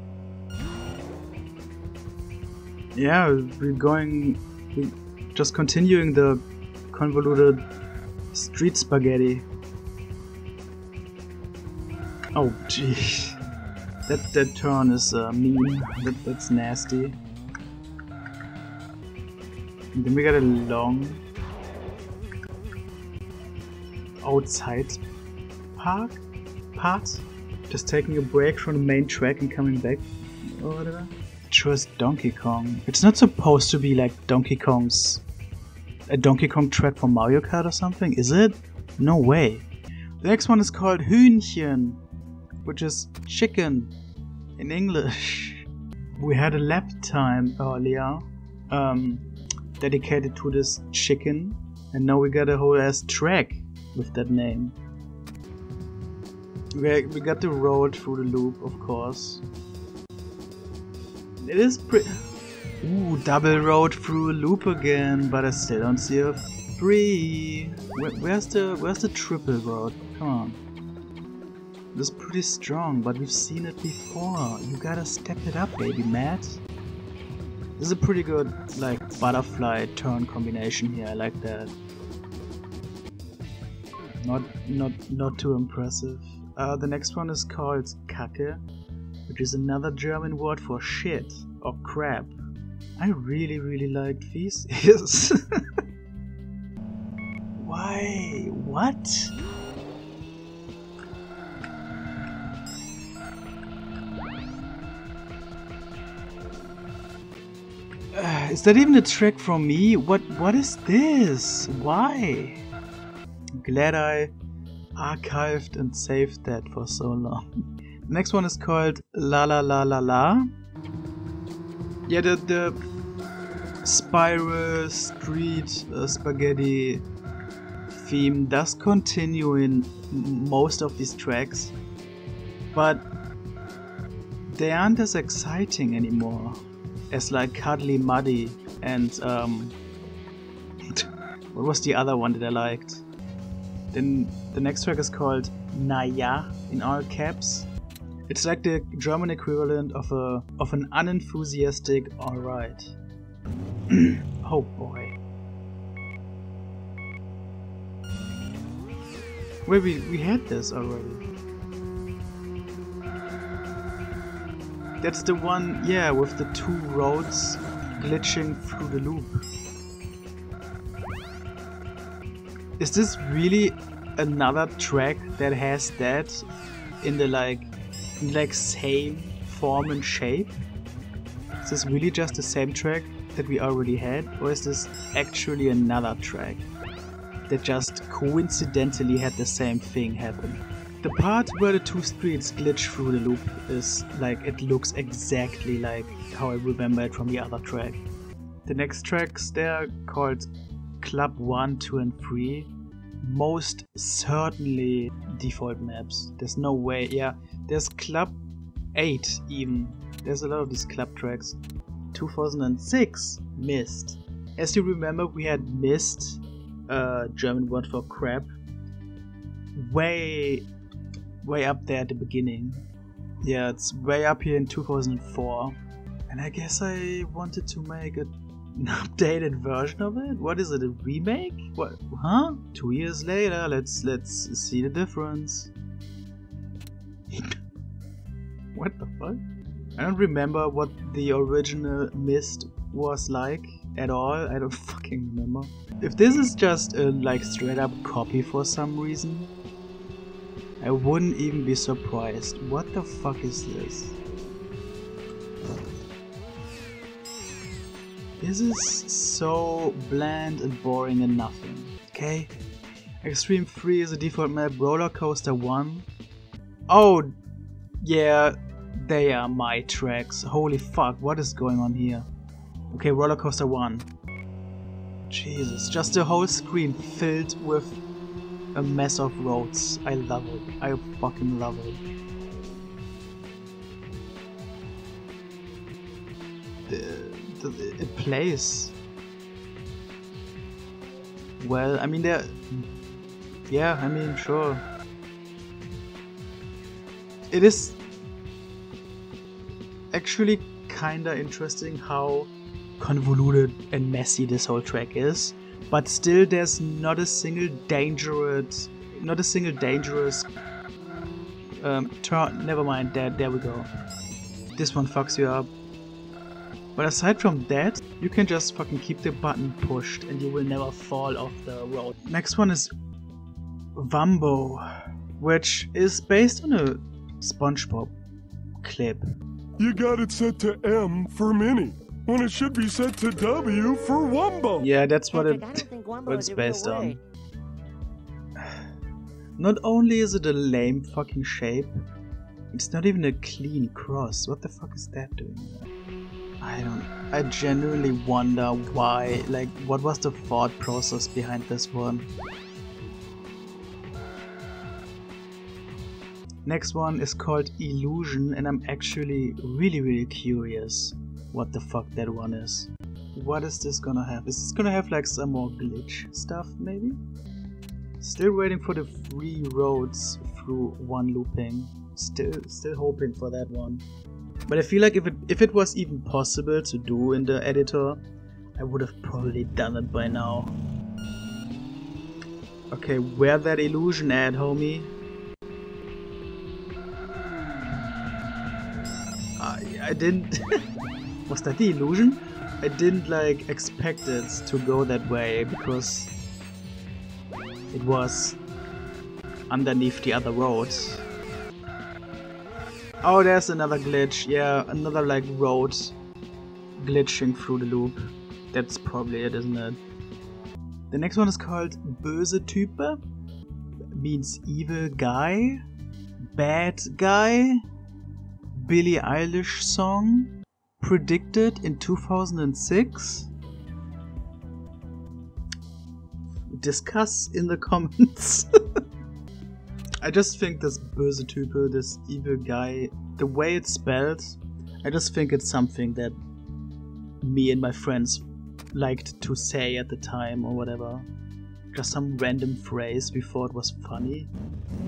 Speaker 1: yeah, we're going, we're just continuing the convoluted street spaghetti. Oh, jeez. That, that turn is uh, mean. That, that's nasty. And then we got a long outside park part just taking a break from the main track and coming back or whatever. Trust Donkey Kong. It's not supposed to be like Donkey Kong's a Donkey Kong track from Mario Kart or something, is it? No way. The next one is called Hühnchen, which is chicken in English. We had a lap time earlier um, dedicated to this chicken, and now we got a whole ass track with that name. We, we got the road through the loop, of course. It is pretty. Ooh, double road through a loop again, but I still don't see a three. Where, where's the where's the triple road? Come on. This is pretty strong, but we've seen it before. You gotta step it up, baby, Matt. This is a pretty good, like, butterfly turn combination here. I like that. Not, not, not too impressive. Uh, the next one is called Kacke, which is another German word for shit or crap. I really, really liked feces. Why? What? Uh, is that even a trick from me? What? What is this? Why? glad I archived and saved that for so long. Next one is called La La La La La. Yeah, the, the spiral street uh, spaghetti theme does continue in most of these tracks, but they aren't as exciting anymore as like Cuddly Muddy and um, What was the other one that I liked? Then the next track is called Naja in all caps. It's like the German equivalent of a of an unenthusiastic alright. oh boy. Wait, we, we had this already. That's the one, yeah, with the two roads glitching through the loop. Is this really another track that has that in the like, in like same form and shape? Is this really just the same track that we already had, or is this actually another track that just coincidentally had the same thing happen? The part where the two streets glitch through the loop is like it looks exactly like how I remember it from the other track. The next tracks they're called Club 1, 2 and 3 most certainly default maps. There's no way, yeah. There's Club 8 even. There's a lot of these club tracks. 2006, Mist. As you remember, we had Mist, uh, German word for crap, way, way up there at the beginning. Yeah, it's way up here in 2004. And I guess I wanted to make a an updated version of it? What is it? A remake? What? Huh? Two years later. Let's let's see the difference. what the fuck? I don't remember what the original Mist was like at all. I don't fucking remember. If this is just a like straight up copy for some reason, I wouldn't even be surprised. What the fuck is this? This is so bland and boring and nothing, okay? Extreme 3 is a default map, Roller Coaster 1. Oh, yeah, they are my tracks. Holy fuck, what is going on here? Okay, Roller Coaster 1. Jesus, just a whole screen filled with a mess of roads. I love it. I fucking love it. The it place. well. I mean, there. Yeah, I mean, sure. It is actually kinda interesting how convoluted and messy this whole track is, but still, there's not a single dangerous, not a single dangerous um, turn. Never mind. There, there we go. This one fucks you up. But aside from that, you can just fucking keep the button pushed and you will never fall off the road. Next one is Wumbo, which is based on a SpongeBob clip.
Speaker 3: You got it set to M for mini, when it should be set to W for Wumbo.
Speaker 1: Yeah, that's what, it, what it's based on. Not only is it a lame fucking shape, it's not even a clean cross. What the fuck is that doing? I don't. I genuinely wonder why. Like, what was the thought process behind this one? Next one is called Illusion, and I'm actually really, really curious what the fuck that one is. What is this gonna have? Is this gonna have like some more glitch stuff, maybe? Still waiting for the three roads through one looping. Still, still hoping for that one. But I feel like if it if it was even possible to do in the editor, I would have probably done it by now. Okay, where that illusion at, homie? I, I didn't... was that the illusion? I didn't like expect it to go that way because it was underneath the other roads. Oh, there's another glitch. Yeah, another like road glitching through the loop. That's probably it, isn't it? The next one is called Böse Type. Means evil guy. Bad guy. Billie Eilish song. Predicted in 2006. Discuss in the comments. I just think this böse this evil guy, the way it's spelled, I just think it's something that me and my friends liked to say at the time or whatever. just some random phrase we thought was funny,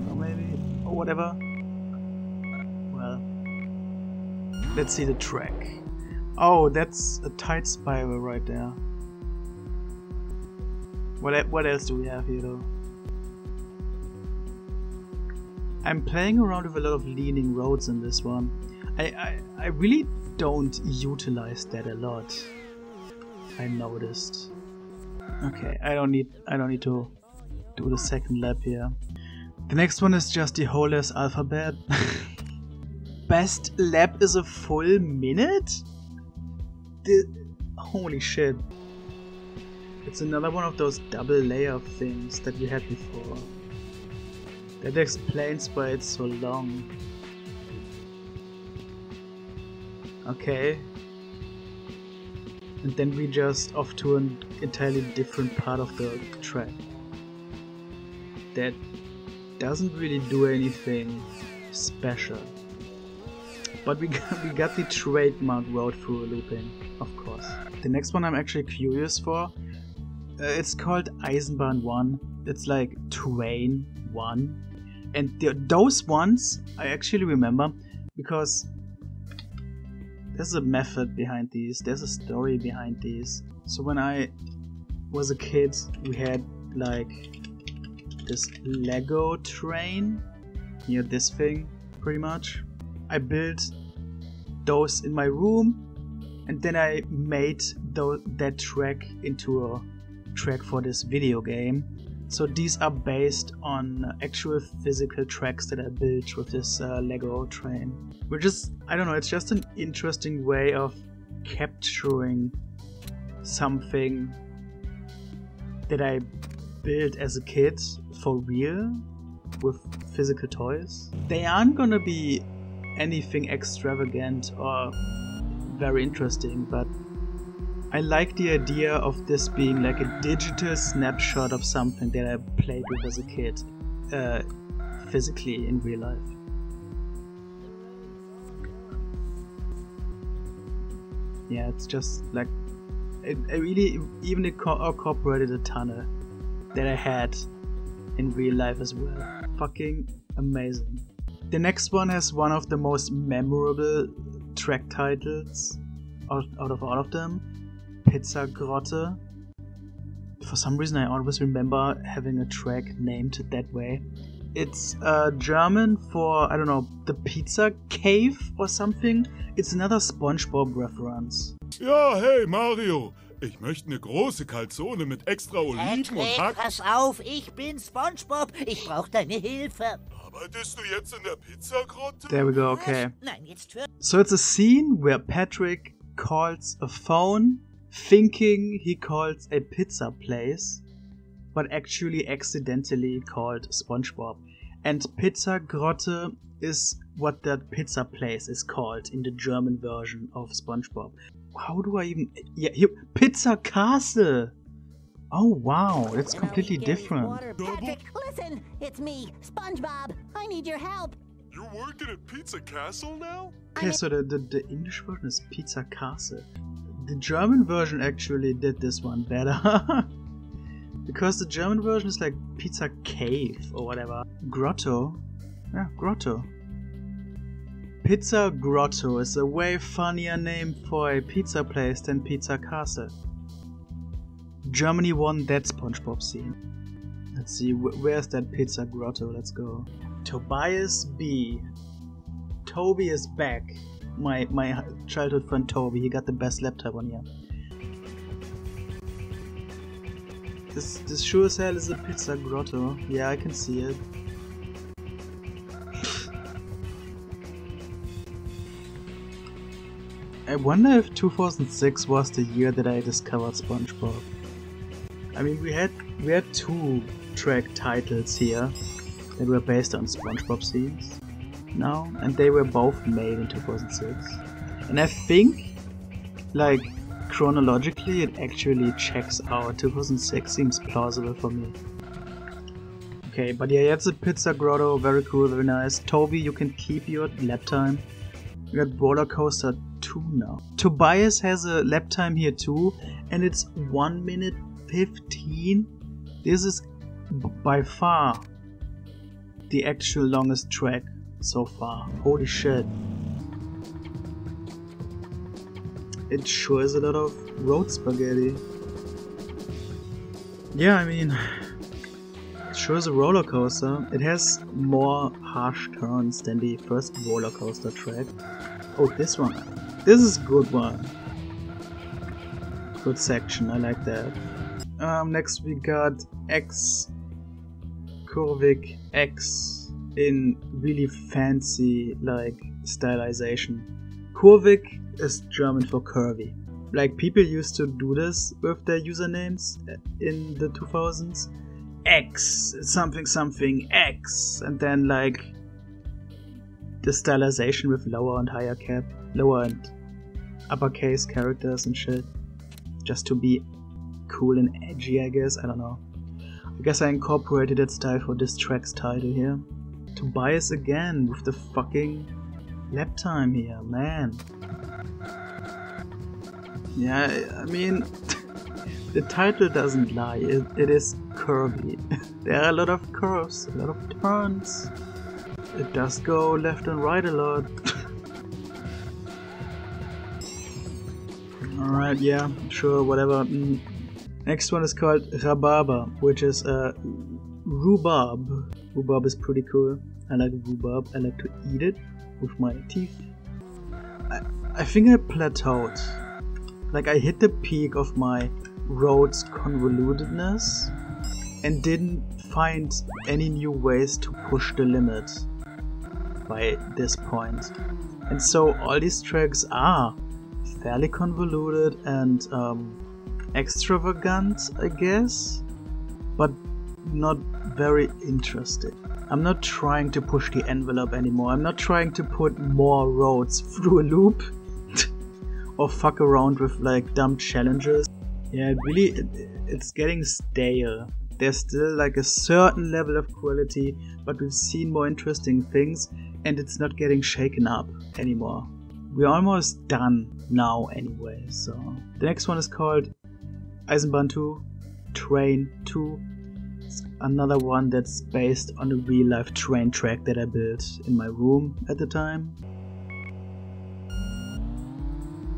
Speaker 1: or maybe, or whatever. Well, let's see the track. Oh, that's a tight spiral right there. What, what else do we have here though? I'm playing around with a lot of leaning roads in this one. I, I, I really don't utilize that a lot. I noticed. Okay, I don't need I don't need to do the second lap here. The next one is just the whole ass alphabet. Best lap is a full minute? The, holy shit. It's another one of those double layer things that we had before. That explains why it's so long. Okay. And then we just off to an entirely different part of the track. That doesn't really do anything special. But we got, we got the trademark road through looping, of course. The next one I'm actually curious for. Uh, it's called Eisenbahn 1. It's like Train 1 and the, those ones I actually remember because there's a method behind these, there's a story behind these. So when I was a kid, we had like this Lego train, you this thing pretty much. I built those in my room and then I made th- that track into a track for this video game so these are based on actual physical tracks that I built with this uh, Lego train. Which is, I don't know, it's just an interesting way of capturing something that I built as a kid for real with physical toys. They aren't gonna be anything extravagant or very interesting, but I like the idea of this being like a digital snapshot of something that I played with as a kid, uh, physically in real life. Yeah, it's just like it, I really even incorporated a tunnel that I had in real life as well. Fucking amazing. The next one has one of the most memorable track titles out, out of all of them Pizza Grotte. For some reason, I always remember having a track named that way. It's uh, German for, I don't know, the Pizza Cave or something. It's another SpongeBob reference.
Speaker 3: Ja, hey Mario, ich möchte eine große Calzone mit extra Oliven und Hack.
Speaker 4: pass auf, ich bin SpongeBob. Ich brauche deine Hilfe.
Speaker 3: Arbeitest du jetzt in der Pizzagrotte?
Speaker 1: There we go, okay.
Speaker 4: Nein, jetzt.
Speaker 1: So it's a scene where Patrick calls a phone thinking he calls a pizza place, but actually accidentally called SpongeBob. And Pizza Grotte is what that pizza place is called in the German version of SpongeBob. How do I even. Yeah, here, Pizza Castle! Oh wow, that's completely different.
Speaker 5: Patrick, listen! It's me, SpongeBob. I need your help.
Speaker 3: You're working at Pizza Castle now?
Speaker 1: Okay, so the, the, the English version is Pizza Castle. The German version actually did this one better. because the German version is like Pizza Cave or whatever. Grotto? Yeah, Grotto. Pizza Grotto is a way funnier name for a pizza place than Pizza Castle. Germany won that SpongeBob scene. Let's see, wh- where's that Pizza Grotto? Let's go. Tobias B. Toby is back my my childhood friend Toby. He got the best laptop on here. This this sure as hell is a pizza grotto. Yeah, I can see it. I wonder if 2006 was the year that I discovered SpongeBob. I mean, we had we had two track titles here that were based on SpongeBob scenes now, and they were both made in 2006. And I think, like, chronologically, it actually checks out. 2006 seems plausible for me. Okay, but yeah, that's a Pizza Grotto, very cool, very nice. Toby, you can keep your lap time. We got Roller Coaster 2 now. Tobias has a lap time here too, and it's 1 minute 15. This is by far the actual longest track so far. Holy shit. It sure is a lot of road spaghetti. Yeah, I mean, it sure is a roller coaster. It has more harsh turns than the first roller coaster track. Oh, this one. This is good one. Good section, I like that. Um, next we got X Kurvig X in really fancy like stylization. Kurvig is German for curvy. Like people used to do this with their usernames in the 2000s. X something something X and then like the stylization with lower and higher cap, lower and uppercase characters and shit. Just to be cool and edgy, I guess. I don't know. I guess I incorporated that style for this track's title here. Tobias again with the fucking lap time here, man. Yeah, I mean, the title doesn't lie, it, it is curvy. there are a lot of curves, a lot of turns. It does go left and right a lot. Alright, yeah, sure, whatever. Mm. Next one is called Rhababa, which is uh, rhubarb. Rhubarb is pretty cool. I like rhubarb. I like to eat it with my teeth. I, I think I plateaued. Like I hit the peak of my road's convolutedness and didn't find any new ways to push the limit by this point. And so all these tracks are fairly convoluted and um, extravagant, I guess, but not very interesting. I'm not trying to push the envelope anymore. I'm not trying to put more roads through a loop or fuck around with like dumb challenges. Yeah, it really, it, it's getting stale. There's still like a certain level of quality, but we've seen more interesting things and it's not getting shaken up anymore. We're almost done now anyway, so. The next one is called Eisenbahn 2, Train 2. Another one that's based on a real life train track that I built in my room at the time.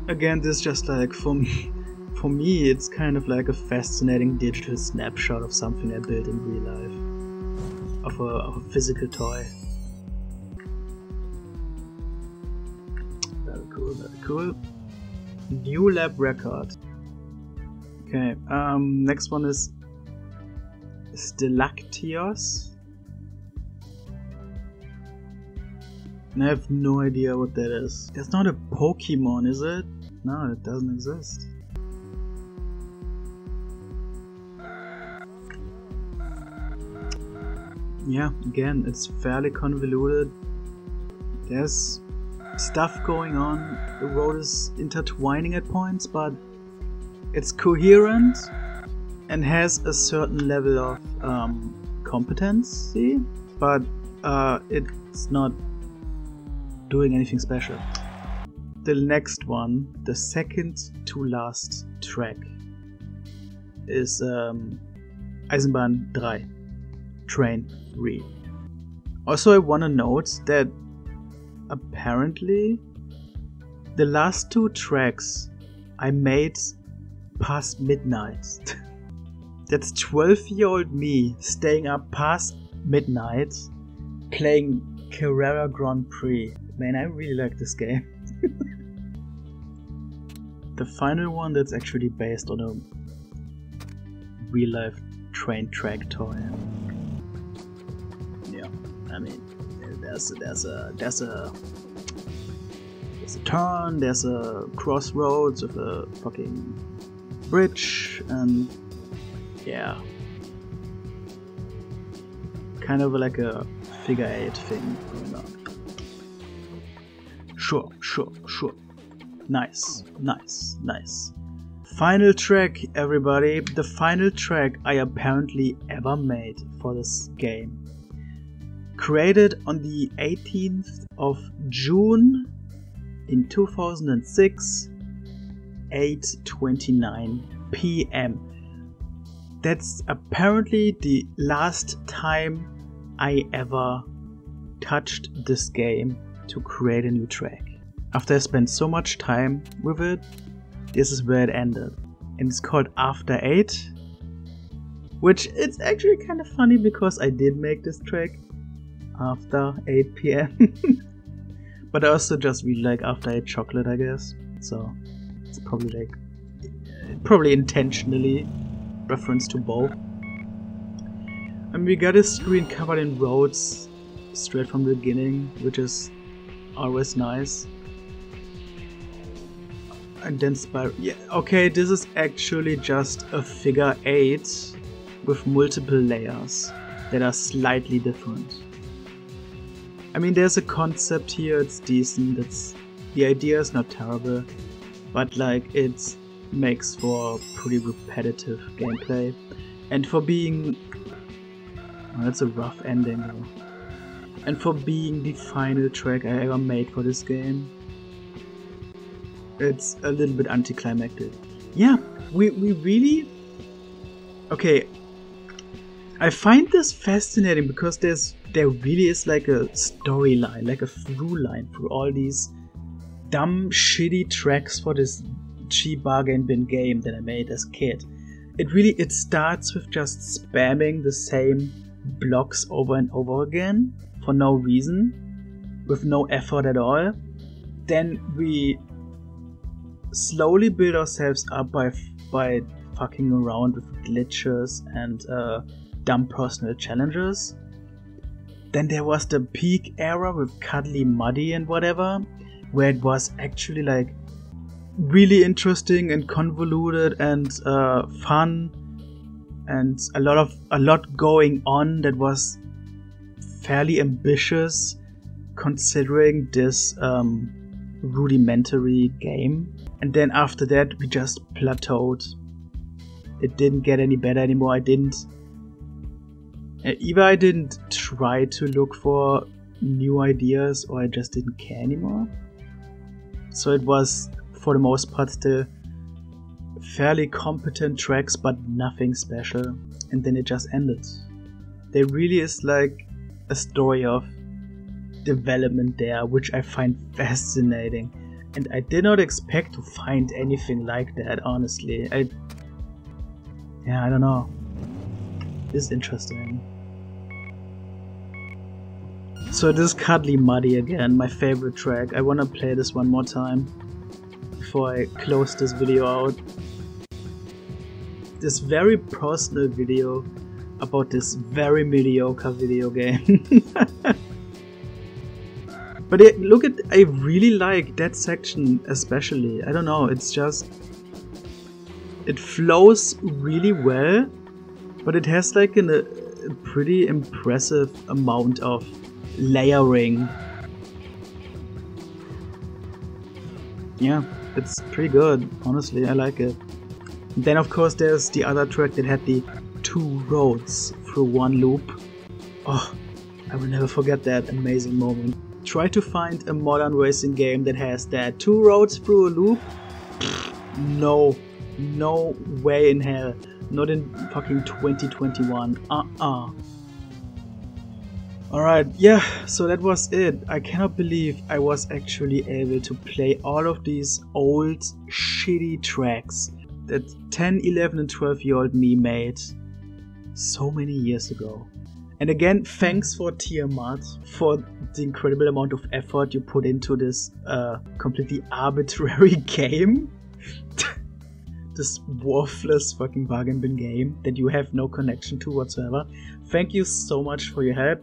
Speaker 1: Again, this is just like for me, for me, it's kind of like a fascinating digital snapshot of something I built in real life, of a, of a physical toy. Very cool, very cool. New lab record. Okay, um, next one is Stalactios. And I have no idea what that is. That's not a Pokemon, is it? No, it doesn't exist. Yeah, again, it's fairly convoluted. There's stuff going on. The road is intertwining at points, but it's coherent and has a certain level of um, competency, but uh, it's not doing anything special. The next one, the second to last track, is um, Eisenbahn 3, Train 3. Also, I want to note that apparently the last two tracks I made past midnight. That's 12 year old me staying up past midnight playing Carrera Grand Prix. Man, I really like this game. the final one that's actually based on a real life train track toy. Yeah, I mean, there's a, there's a there's a there's a turn, there's a crossroads with a fucking bridge, and yeah, kind of like a figure eight thing going on. Sure, sure, sure. Nice, nice, nice. Final track, everybody. The final track I apparently ever made for this game. Created on the 18th of June in 2006, 8:29 p.m. that's apparently the last time I ever touched this game to create a new track. After I spent so much time with it, this is where it ended. And it's called After 8, which it's actually kind of funny because I did make this track after 8 pm. but I also just really like After 8 chocolate, I guess. So it's probably like, probably intentionally reference to both. And we got a screen covered in roads straight from the beginning, which is always nice. And then. Yeah, okay, this is actually just a figure 8 with multiple layers that are slightly different. I mean, there's a concept here, it's decent, it's the idea is not terrible, but like it makes for pretty repetitive gameplay. And for being well, that's a rough ending though. And for being the final track I ever made for this game, it's a little bit anticlimactic. Yeah, we, we really... Okay, I find this fascinating because there's there really is like a storyline, like a through line through all these dumb, shitty tracks for this cheap bargain bin game that I made as a kid. It really it starts with just spamming the same blocks over and over again for no reason, with no effort at all. Then we slowly build ourselves up by by fucking around with glitches and uh, dumb personal challenges. Then there was the peak era with Cuddly Muddy and whatever, where it was actually like really interesting and convoluted and uh, fun and a lot of a lot going on that was fairly ambitious considering this um, rudimentary game. And then after that we just plateaued. It didn't get any better anymore. I didn't uh, either I didn't try to look for new ideas or I just didn't care anymore. So it was, for the most part, still fairly competent tracks, but nothing special. And then it just ended. There really is like a story of development there, which I find fascinating. And I did not expect to find anything like that, honestly. I. Yeah, I don't know. Is interesting. So this is Cuddly Muddy again, my favorite track. I wanna play this one more time before I close this video out. This very personal video about this very mediocre video game. but it, look at, I really like that section especially. I don't know, it's just, it flows really well, but it has like an, a pretty impressive amount of layering. Yeah, it's pretty good, honestly, I like it. Then of course there's the other track that had the two roads through one loop. Oh, I will never forget that amazing moment. Try to find a modern racing game that has that two roads through a loop. No, no way in hell. Not in fucking 2021. Uh-uh. Alright, yeah, so that was it. I cannot believe I was actually able to play all of these old, shitty tracks that 10, 11, and 12 year old me made so many years ago. And again, thanks for Tiamat for the incredible amount of effort you put into this uh, completely arbitrary game. this worthless fucking bargain bin game that you have no connection to whatsoever. Thank you so much for your help.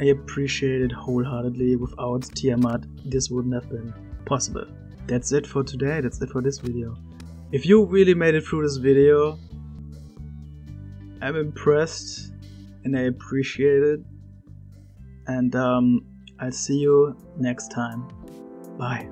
Speaker 1: I appreciate it wholeheartedly. Without Tiamat, this wouldn't have been possible. That's it for today, that's it for this video. If you really made it through this video, I'm impressed and I appreciate it. And um, I'll see you next time. Bye.